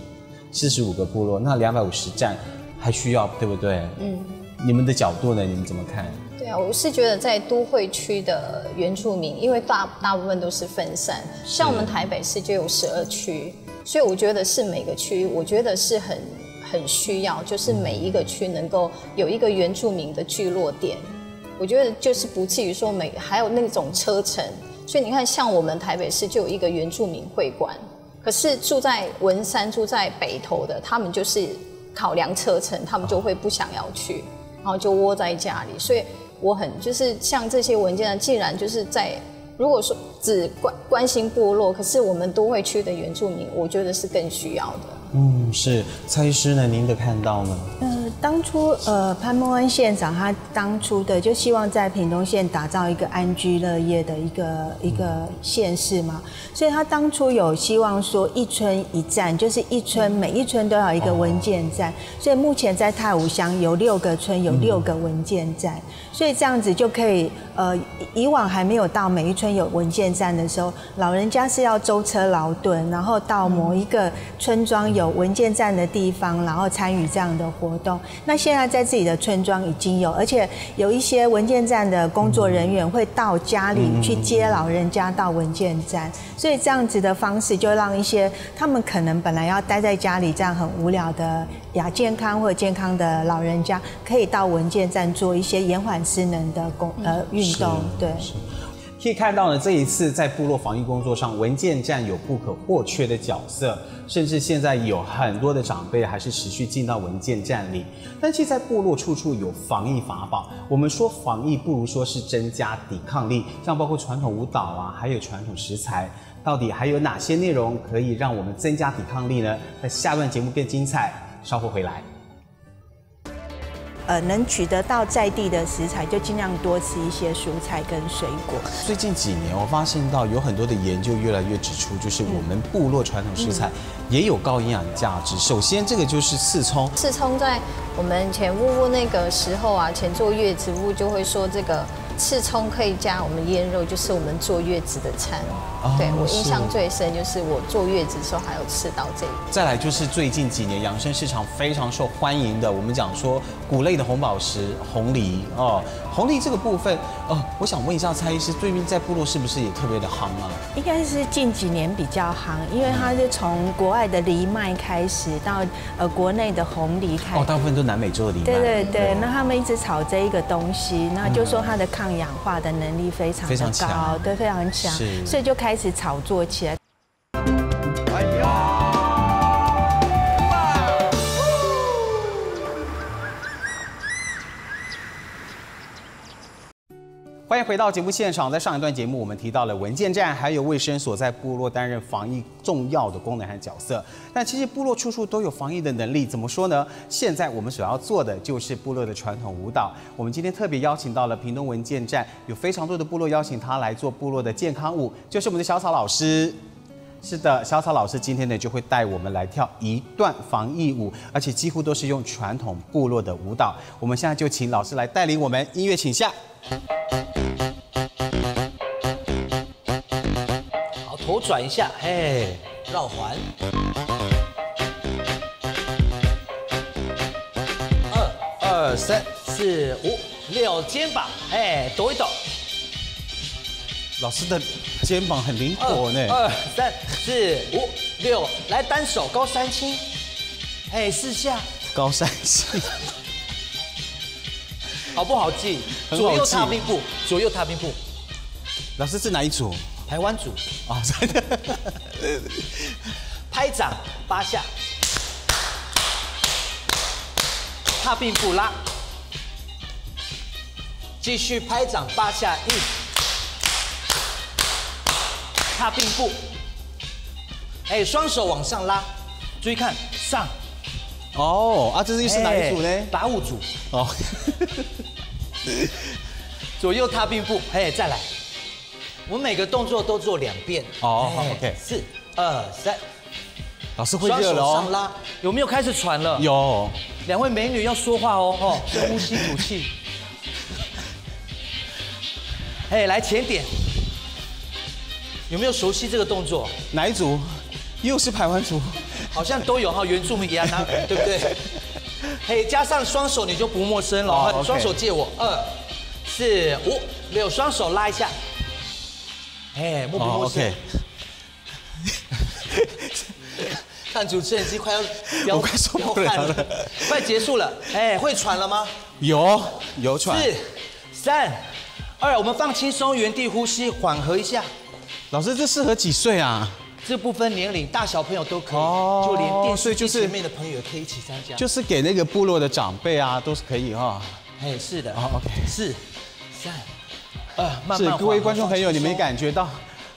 Speaker 1: 四十五个部落，那两百五十站还需要对不对？嗯，你们的角度呢？你们怎么看？
Speaker 3: 对啊，我是觉得在都会区的原住民，因为大大部分都是分散，像我们台北市就有十二区。所以我觉得是每个区，我觉得是很很需要，就是每一个区能够有一个原住民的聚落点。我觉得就是不至于说每还有那种车程。所以你看，像我们台北市就有一个原住民会馆，可是住在文山、住在北投的，他们就是考量车程，他们就会不想要去，然后就窝在家里。所以我很就是像这些文件呢，既然就是在。如果说只关关心部落，可是我们都会去的原住民，我觉得是更需要的。
Speaker 1: 嗯，是蔡医师呢，您的看到呢？
Speaker 4: 呃当初呃潘孟安县长他当初的就希望在屏东县打造一个安居乐业的一个一个县市嘛，所以他当初有希望说一村一站，就是一村每一村都要一个文件站，所以目前在太武乡有六个村有六个文件站，所以这样子就可以呃以往还没有到每一村有文件站的时候，老人家是要舟车劳顿，然后到某一个村庄有文件站的地方，然后参与这样的活动。那现在在自己的村庄已经有，而且有一些文件站的工作人员会到家里去接老人家到文件站，所以这样子的方式就让一些他们可能本来要待在家里这样很无聊的亚健康或者健康的老人家，可以到文件站做一些延缓失能的工呃运动，对。
Speaker 1: 可以看到呢，这一次在部落防疫工作上，文件站有不可或缺的角色，甚至现在有很多的长辈还是持续进到文件站里。但其实，在部落处处有防疫法宝。我们说防疫，不如说是增加抵抗力。像包括传统舞蹈啊，还有传统食材，到底还有哪些内容可以让我们增加抵抗力呢？在下段节目更精彩，稍后回来。
Speaker 4: 呃，能取得到在地的食材，就尽量多吃一些蔬菜跟水果。
Speaker 1: 最近几年，我发现到有很多的研究越来越指出，就是我们部落传统食材也有高营养价值。首先，这个就是刺葱。
Speaker 3: 刺葱在我们前屋屋那个时候啊，前坐月子屋就会说这个。刺葱可以加我们腌肉，就是我们坐月子的餐。对我印象最深就是我坐月子的时候还有吃到这个。
Speaker 1: 再来就是最近几年养生市场非常受欢迎的，我们讲说谷类的红宝石红梨哦，红梨这个部分哦，我想问一下蔡医师，最近在部落是不是也特别的夯啊？
Speaker 4: 应该是近几年比较夯，因为它是从国外的藜麦开始到呃国内的红梨开。
Speaker 1: 哦，大部分都南美洲的藜麦。
Speaker 4: 对对对，那他们一直炒这一个东西，那就说它的抗。抗氧化的能力非常的高，对，非常强，所以就开始炒作起来。
Speaker 1: 回到节目现场。在上一段节目，我们提到了文件站还有卫生所在部落担任防疫重要的功能和角色。但其实部落处处都有防疫的能力，怎么说呢？现在我们所要做的就是部落的传统舞蹈。我们今天特别邀请到了屏东文件站，有非常多的部落邀请他来做部落的健康舞，就是我们的小草老师。是的，小草老师今天呢就会带我们来跳一段防疫舞，而且几乎都是用传统部落的舞蹈。我们现在就请老师来带领我们，音乐请下。
Speaker 8: 头转一下，嘿，绕环。二二三四五六，肩膀，哎，抖一抖。
Speaker 1: 老师的肩膀很灵活呢。
Speaker 8: 二三四五六，来单手高三轻，哎，四下
Speaker 1: 高三轻。
Speaker 8: 好不好记？左右踏并步，左右踏并步。
Speaker 1: 老师是哪一组？
Speaker 8: 台湾组。啊，真的。拍掌八下。踏并步拉，继续拍掌八下一，踏并步，哎，双手往上拉，注意看上。
Speaker 1: 哦，啊，这是是哪一组呢？
Speaker 8: 打五组。哦。左右踏并步，哎，再来。我们每个动作都做两遍。
Speaker 1: 哦，OK。
Speaker 8: 四、二、三。
Speaker 1: 老师会热了哦。
Speaker 8: 上拉，有没有开始喘了？
Speaker 1: 有。
Speaker 8: 两位美女要说话哦，哦，深呼吸吐气。哎，来前点。有没有熟悉这个动作？
Speaker 1: 哪一组？又是排湾组。
Speaker 8: 好像都有哈，原住民一样，对不对？嘿，加上双手你就不陌生了。双手借我，二、四、五、六，双手拉一下。哎，陌不陌生？看主持人已经快要
Speaker 1: 我快受不了了，
Speaker 8: 快结束了。哎，会喘了吗？
Speaker 1: 有有喘。
Speaker 8: 四、三、二，我们放轻松，原地呼吸，缓和一下。
Speaker 1: 老师，这适合几岁啊？
Speaker 8: 这不分年龄，大小朋友都可以，就连电视机前面的朋友也可以一起参加。
Speaker 1: 就是给那个部落的长辈啊，都是可以哈。
Speaker 8: 哎，是的。
Speaker 1: 好，OK。
Speaker 8: 四、三、二，慢慢
Speaker 1: 是各位观众朋友，你们感觉到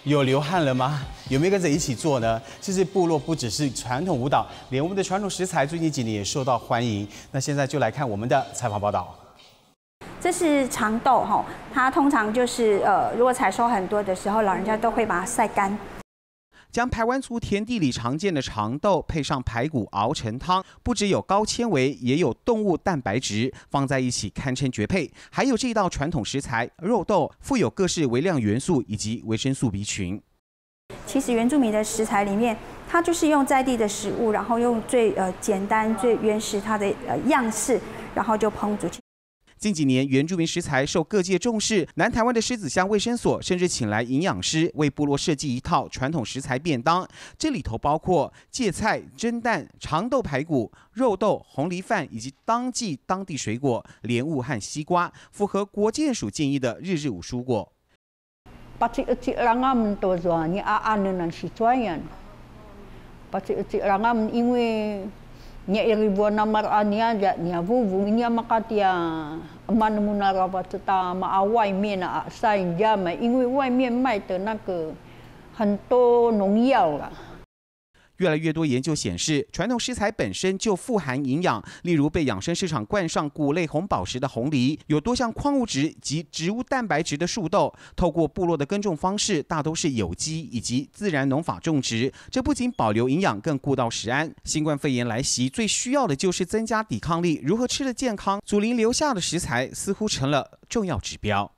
Speaker 1: 有流汗了吗？有没有跟着一起做呢？其实部落不只是传统舞蹈，连我们的传统食材最近几年也受到欢迎。那现在就来看我们的采访报道。
Speaker 9: 这是长豆哈，它通常就是呃，如果采收很多的时候，老人家都会把它晒干。
Speaker 5: 将台湾族田地里常见的长豆配上排骨熬成汤，不只有高纤维，也有动物蛋白质，放在一起堪称绝配。还有这道传统食材肉豆，富有各式微量元素以及维生素 B 群。
Speaker 9: 其实原住民的食材里面，它就是用在地的食物，然后用最呃简单、最原始它的呃样式，然后就烹煮。
Speaker 5: 近几年，原住民食材受各界重视。南台湾的狮子乡卫生所甚至请来营养师为部落设计一套传统食材便当，这里头包括芥菜、蒸蛋、长豆排骨、肉豆、红梨饭以及当季当地水果莲雾和西瓜，符合国健署建议的日日五蔬果。
Speaker 10: nya Nya iribu na marani aja ah, nya ah, bubu nya ah makati ya aman munara ba tata ma awai me na sai jama ingui wai me mai te na hanto nong yao lah.
Speaker 5: 越来越多研究显示，传统食材本身就富含营养。例如，被养生市场冠上“谷类红宝石”的红梨，有多项矿物质及植物蛋白质的树豆，透过部落的耕种方式，大都是有机以及自然农法种植。这不仅保留营养，更顾到食安。新冠肺炎来袭，最需要的就是增加抵抗力。如何吃得健康？祖灵留下的食材似乎成了重要指标。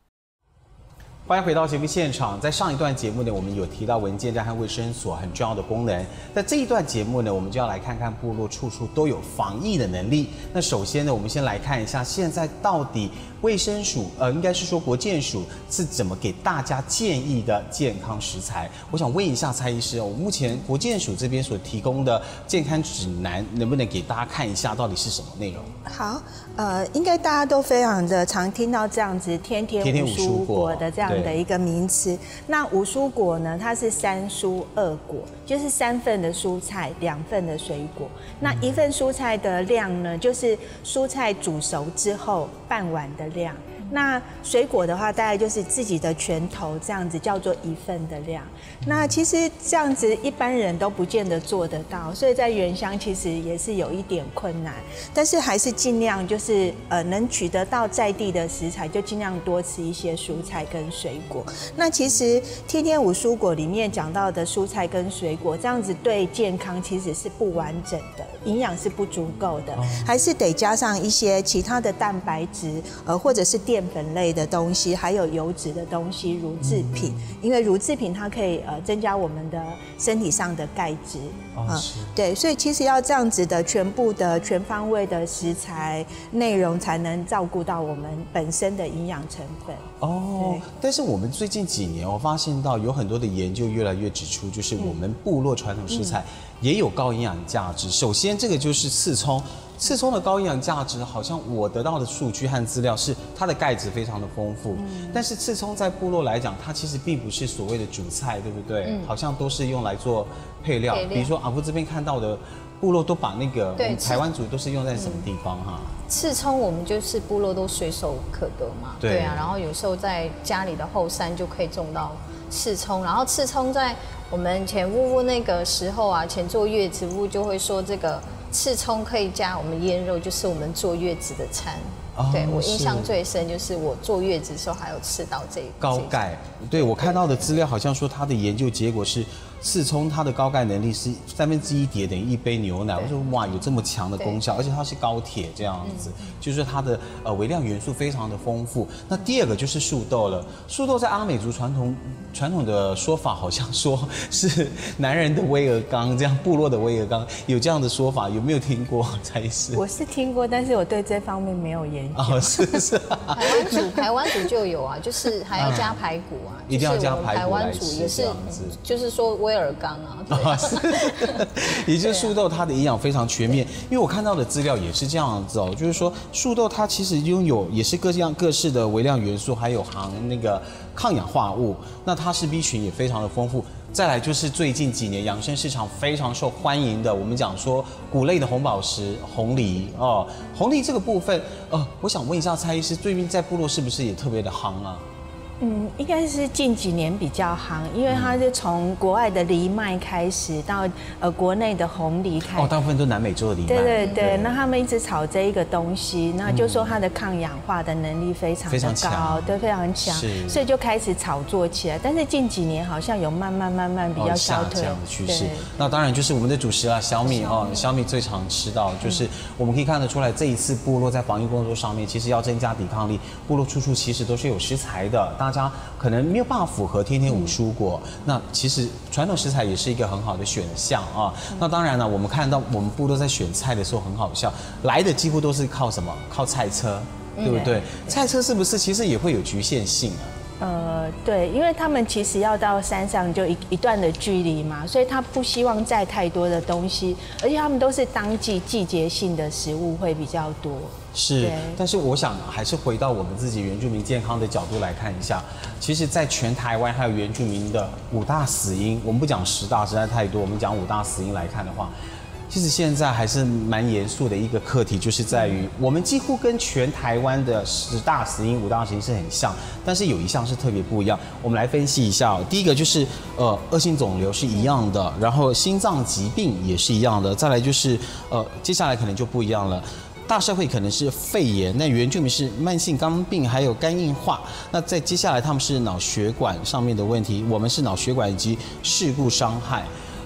Speaker 1: 欢迎回到节目现场。在上一段节目呢，我们有提到文件站和卫生所很重要的功能。在这一段节目呢，我们就要来看看部落处处都有防疫的能力。那首先呢，我们先来看一下现在到底卫生署，呃，应该是说国健署是怎么给大家建议的健康食材。我想问一下蔡医师我们，目前国健署这边所提供的健康指南，能不能给大家看一下到底是什么内容？
Speaker 4: 好，呃，应该大家都非常的常听到这样子“天天五蔬果”的这样。的一个名词，那五蔬果呢？它是三蔬二果，就是三份的蔬菜，两份的水果。那一份蔬菜的量呢，就是蔬菜煮熟之后半碗的量。那水果的话，大概就是自己的拳头这样子，叫做一份的量。那其实这样子一般人都不见得做得到，所以在原乡其实也是有一点困难。但是还是尽量就是呃能取得到在地的食材，就尽量多吃一些蔬菜跟水果。那其实天天五蔬果里面讲到的蔬菜跟水果，这样子对健康其实是不完整的，营养是不足够的，还是得加上一些其他的蛋白质，呃或者是淀。淀粉类的东西，还有油脂的东西，乳制品，因为乳制品它可以呃增加我们的身体上的钙质
Speaker 1: 啊，
Speaker 4: 对，所以其实要这样子的全部的全方位的食材内容，才能照顾到我们本身的营养成分。
Speaker 1: 哦，但是我们最近几年，我发现到有很多的研究越来越指出，就是我们部落传统食材也有高营养价值。首先，这个就是刺葱。刺葱的高营养价值，好像我得到的数据和资料是它的钙质非常的丰富。嗯但是刺葱在部落来讲，它其实并不是所谓的主菜，对不对？好像都是用来做配料。比如说阿福这边看到的部落都把那个台湾族都是用在什么地方哈？
Speaker 3: 刺葱我们就是部落都随手可得嘛，对啊，然后有时候在家里的后山就可以种到刺葱，然后刺葱在我们前屋屋那个时候啊，前坐月子屋就会说这个刺葱可以加我们腌肉，就是我们坐月子的餐。对我印象最深就是我坐月子的时候还有吃到这
Speaker 1: 高钙。对我看到的资料好像说他的研究结果是。刺葱它的高钙能力是三分之一碟等于一杯牛奶，我说哇有这么强的功效，而且它是高铁这样子，就是它的呃微量元素非常的丰富。那第二个就是树豆了，树豆在阿美族传统传统的说法好像说是男人的威尔刚，这样部落的威尔刚有这样的说法，有没有听过？才是
Speaker 4: 我是听过，但是我对这方面没有研究。哦，
Speaker 1: 是是。
Speaker 3: 台湾族台湾族就有啊，就是还要加排骨啊，
Speaker 1: 一定要加排骨来吃，
Speaker 3: 是就是说威尔刚啊，是，
Speaker 1: 也就是树豆它的营养非常全面，因为我看到的资料也是这样子哦，就是说树豆它其实拥有也是各样各式的微量元素，还有含那个抗氧化物，那它是 B 群也非常的丰富。再来就是最近几年养生市场非常受欢迎的，我们讲说谷类的红宝石红梨哦，红梨这个部分，呃，我想问一下蔡医师，最近在部落是不是也特别的夯啊？
Speaker 4: 嗯，应该是近几年比较夯，因为它是从国外的藜麦开始，到呃国内的红藜开。
Speaker 1: 哦，大部分都南美洲的藜麦。
Speaker 4: 对对对，那他们一直炒这一个东西，那就说它的抗氧化的能力非常的高，对，非常强，所以就开始炒作起来。但是近几年好像有慢慢慢慢比较消退这样
Speaker 1: 的趋势。那当然就是我们的主食啊，小米哦，小米最常吃到，就是我们可以看得出来，这一次部落在防疫工作上面，其实要增加抵抗力，部落处处其实都是有食材的。大家可能没有办法符合天天五蔬果，那其实传统食材也是一个很好的选项啊。那当然了，我们看到我们部落在选菜的时候很好笑，来的几乎都是靠什么？靠菜车，对不对？菜车是不是其实也会有局限性啊？
Speaker 4: 呃，对，因为他们其实要到山上就一一段的距离嘛，所以他不希望载太多的东西，而且他们都是当季季节性的食物会比较多。
Speaker 1: 是，但是我想还是回到我们自己原住民健康的角度来看一下，其实，在全台湾还有原住民的五大死因，我们不讲十大实在太多，我们讲五大死因来看的话。其实现在还是蛮严肃的一个课题，就是在于我们几乎跟全台湾的十大死因、五大死因是很像，但是有一项是特别不一样。我们来分析一下，第一个就是呃恶性肿瘤是一样的，然后心脏疾病也是一样的，再来就是呃接下来可能就不一样了，大社会可能是肺炎，那原住民是慢性肝病还有肝硬化，那在接下来他们是脑血管上面的问题，我们是脑血管以及事故伤害。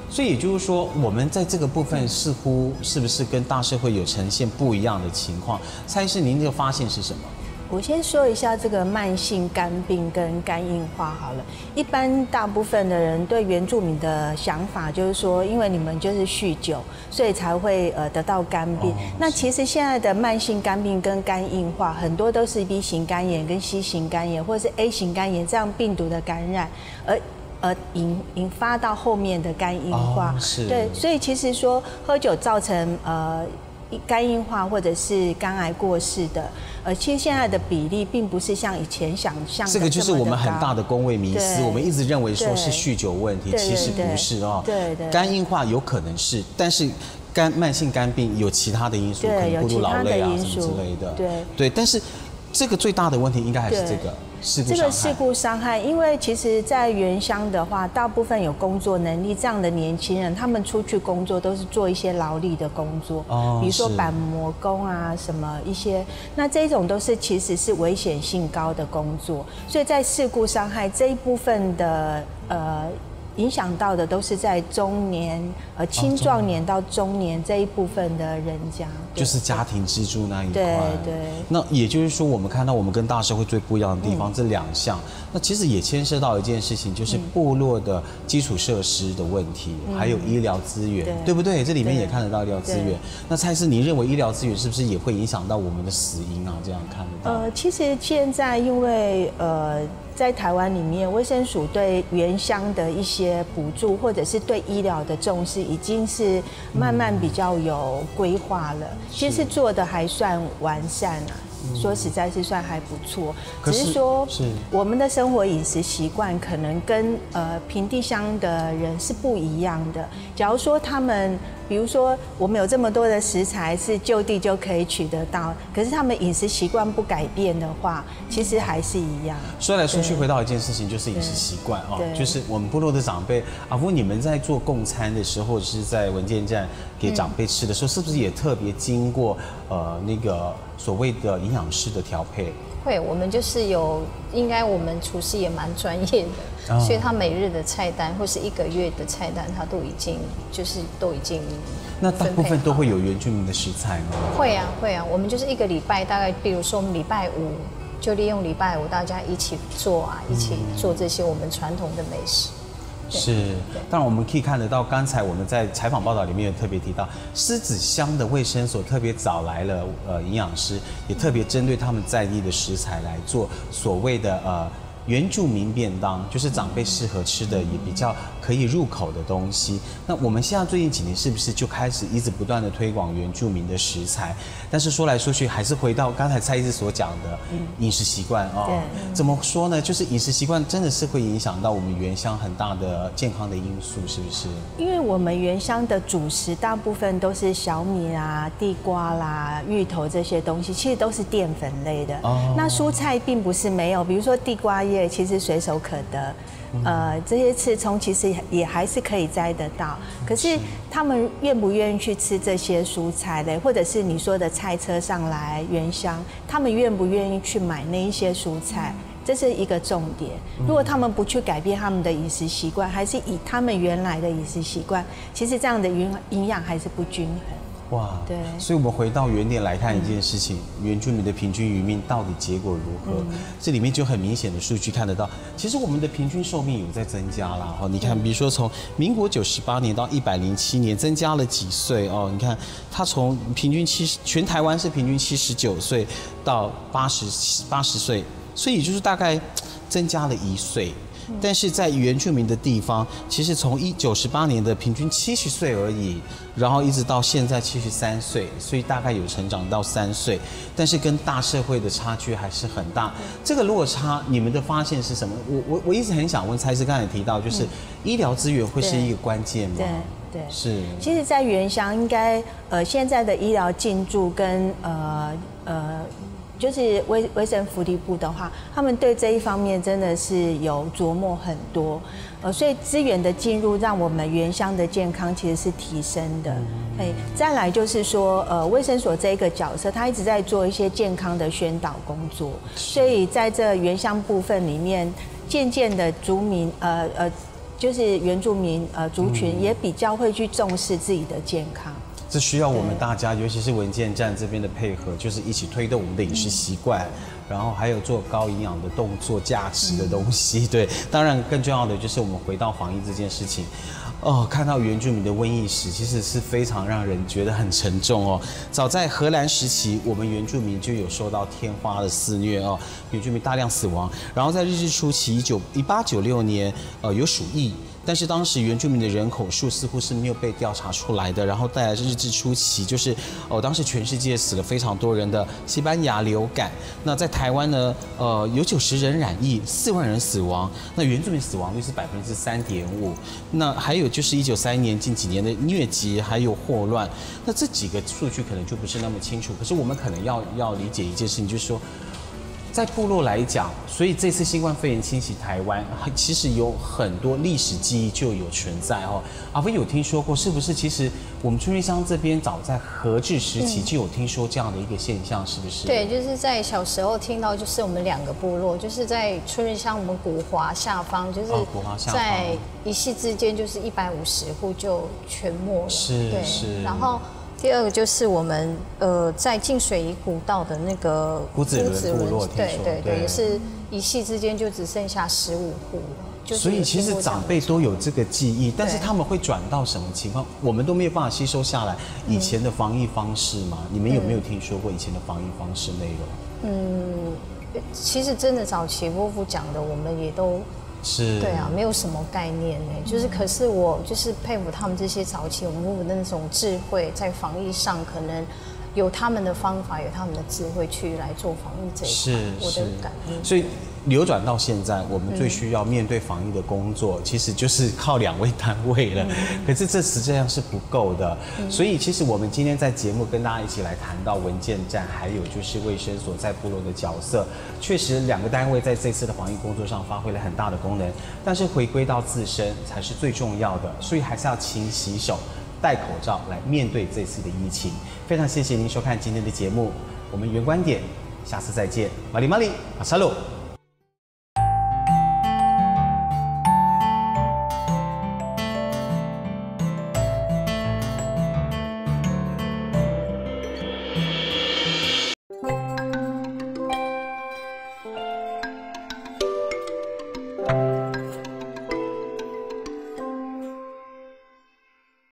Speaker 1: 所以也就是说，我们在这个部分似乎是不是跟大社会有呈现不一样的情况？蔡医师，您这个发现是什么？
Speaker 4: 我先说一下这个慢性肝病跟肝硬化好了。一般大部分的人对原住民的想法就是说，因为你们就是酗酒，所以才会呃得到肝病。那其实现在的慢性肝病跟肝硬化很多都是 B 型肝炎跟 C 型肝炎或者是 A 型肝炎这样病毒的感染，而。呃，引引发到后面的肝硬化，对，所以其实说喝酒造成呃肝硬化或者是肝癌过世的，呃，其实现在的比例并不是像以前想象
Speaker 1: 这个就是我们很大的工位迷思，我们一直认为说是酗酒问题，其实不是哦。
Speaker 4: 对对。
Speaker 1: 肝硬化有可能是，但是肝慢性肝病有其他的因素，可能过度劳累啊什么之类的。
Speaker 4: 对
Speaker 1: 对，但是这个最大的问题应该还是这个。
Speaker 4: 这个事故伤害，因为其实，在原乡的话，大部分有工作能力这样的年轻人，他们出去工作都是做一些劳力的工作，哦，比如说板模工啊，什么一些，那这种都是其实是危险性高的工作，所以在事故伤害这一部分的呃。影响到的都是在中年、呃青壮年到中年这一部分的人家，
Speaker 1: 就是家庭支柱那一块。
Speaker 4: 对对。
Speaker 1: 那也就是说，我们看到我们跟大社会最不一样的地方，这两项，那其实也牵涉到一件事情，就是部落的基础设施的问题，还有医疗资源，对不对？这里面也看得到医疗资源。那蔡司，你认为医疗资源是不是也会影响到我们的死因啊？这样看得到？
Speaker 4: 呃，其实现在因为呃。在台湾里面，卫生署对原乡的一些补助，或者是对医疗的重视，已经是慢慢比较有规划了。其实做的还算完善啊。说实在是算还不错。只是说，是我们的生活饮食习惯可能跟呃平地乡的人是不一样的。假如说他们。比如说，我们有这么多的食材是就地就可以取得到，可是他们饮食习惯不改变的话，其实还是一样。
Speaker 1: 说来说去，回到一件事情，就是饮食习惯哦，就是我们部落的长辈啊，不过你们在做供餐的时候，或者是在文件站给长辈吃的时候，是不是也特别经过呃那个所谓的营养师的调配？
Speaker 3: 会，我们就是有，应该我们厨师也蛮专业的，所以他每日的菜单或是一个月的菜单，他都已经就是都已经。
Speaker 1: 那大部分都会有原住民的食材吗？
Speaker 3: 会啊，会啊，我们就是一个礼拜大概，比如说我们礼拜五就利用礼拜五大家一起做啊，一起做这些我们传统的美食。
Speaker 1: 是，当然我们可以看得到，刚才我们在采访报道里面有特别提到，狮子乡的卫生所特别找来了呃营养师，也特别针对他们在地的食材来做所谓的呃。原住民便当就是长辈适合吃的，也比较可以入口的东西。那我们现在最近几年是不是就开始一直不断的推广原住民的食材？但是说来说去，还是回到刚才蔡医师所讲的饮食习惯哦。怎么说呢？就是饮食习惯真的是会影响到我们原乡很大的健康的因素，是不是？
Speaker 4: 因为我们原乡的主食大部分都是小米啊、地瓜啦、芋头这些东西，其实都是淀粉类的。哦。那蔬菜并不是没有，比如说地瓜叶。其实随手可得，呃，这些刺葱其实也还是可以摘得到。可是他们愿不愿意去吃这些蔬菜嘞？或者是你说的菜车上来原乡，他们愿不愿意去买那一些蔬菜？这是一个重点。如果他们不去改变他们的饮食习惯，还是以他们原来的饮食习惯，其实这样的营营养还是不均衡。哇，对，
Speaker 1: 所以我们回到原点来看一件事情，原住民的平均余命到底结果如何？这里面就很明显的数据看得到，其实我们的平均寿命有在增加了哦。你看，比如说从民国九十八年到一百零七年，增加了几岁哦？你看，它从平均七十，全台湾是平均七十九岁到八十八十岁，所以就是大概增加了一岁。但是在原住民的地方，其实从一九十八年的平均七十岁而已，然后一直到现在七十三岁，所以大概有成长到三岁，但是跟大社会的差距还是很大。这个落差，你们的发现是什么？我我我一直很想问蔡司，刚才提到就是医疗资源会是一个关键吗？
Speaker 4: 对对，
Speaker 1: 是。
Speaker 4: 其实，在原乡应该呃现在的医疗进驻跟呃呃。就是卫卫生福利部的话，他们对这一方面真的是有琢磨很多，呃，所以资源的进入让我们原乡的健康其实是提升的。哎，再来就是说，呃，卫生所这一个角色，他一直在做一些健康的宣导工作，所以在这原乡部分里面，渐渐的族民，呃呃，就是原住民呃族群也比较会去重视自己的健康。
Speaker 1: 这需要我们大家，尤其是文件站这边的配合，就是一起推动我们的饮食习惯，然后还有做高营养的动作、价值的东西。对，当然更重要的就是我们回到防疫这件事情。哦，看到原住民的瘟疫史，其实是非常让人觉得很沉重哦。早在荷兰时期，我们原住民就有受到天花的肆虐哦，原住民大量死亡。然后在日治初期，一九一八九六年，呃，有鼠疫。但是当时原住民的人口数似乎是没有被调查出来的，然后带来日治初期，就是哦，当时全世界死了非常多人的西班牙流感。那在台湾呢，呃，有九十人染疫，四万人死亡。那原住民死亡率是百分之三点五。那还有就是一九三一年近几年的疟疾还有霍乱。那这几个数据可能就不是那么清楚。可是我们可能要要理解一件事情，就是说。在部落来讲，所以这次新冠肺炎侵袭台湾，其实有很多历史记忆就有存在哦。阿飞有听说过，是不是？其实我们春日乡这边早在和治时期就有听说这样的一个现象，是不是？
Speaker 3: 对，就是在小时候听到，就是我们两个部落，就是在春日乡我们古华下方，就是在一夕之间，就是一百五十户就全没了。
Speaker 1: 是是，
Speaker 3: 然后。第二个就是我们呃在进水仪古道的那个
Speaker 1: 古子伦部落，
Speaker 3: 对对对，也是一系之间就只剩下十五户了。
Speaker 1: 所以其实长辈都有这个记忆，但是他们会转到什么情况，我们都没有办法吸收下来以前的防疫方式嘛？你们有没有听说过以前的防疫方式内容？嗯，
Speaker 3: 其实真的早期波夫讲的，我们也都。
Speaker 1: 是，
Speaker 3: 对啊，没有什么概念呢。就是，可是我就是佩服他们这些早期我们的那种智慧，在防疫上可能，有他们的方法，有他们的智慧去来做防疫这一块，我的感觉。
Speaker 1: 所以流转到现在，我们最需要面对防疫的工作，其实就是靠两位单位了。可是这实际上是不够的。所以其实我们今天在节目跟大家一起来谈到文件站，还有就是卫生所在部落的角色，确实两个单位在这次的防疫工作上发挥了很大的功能。但是回归到自身才是最重要的，所以还是要勤洗手。戴口罩来面对这次的疫情，非常谢谢您收看今天的节目，我们原观点，下次再见，马里马里，马萨路。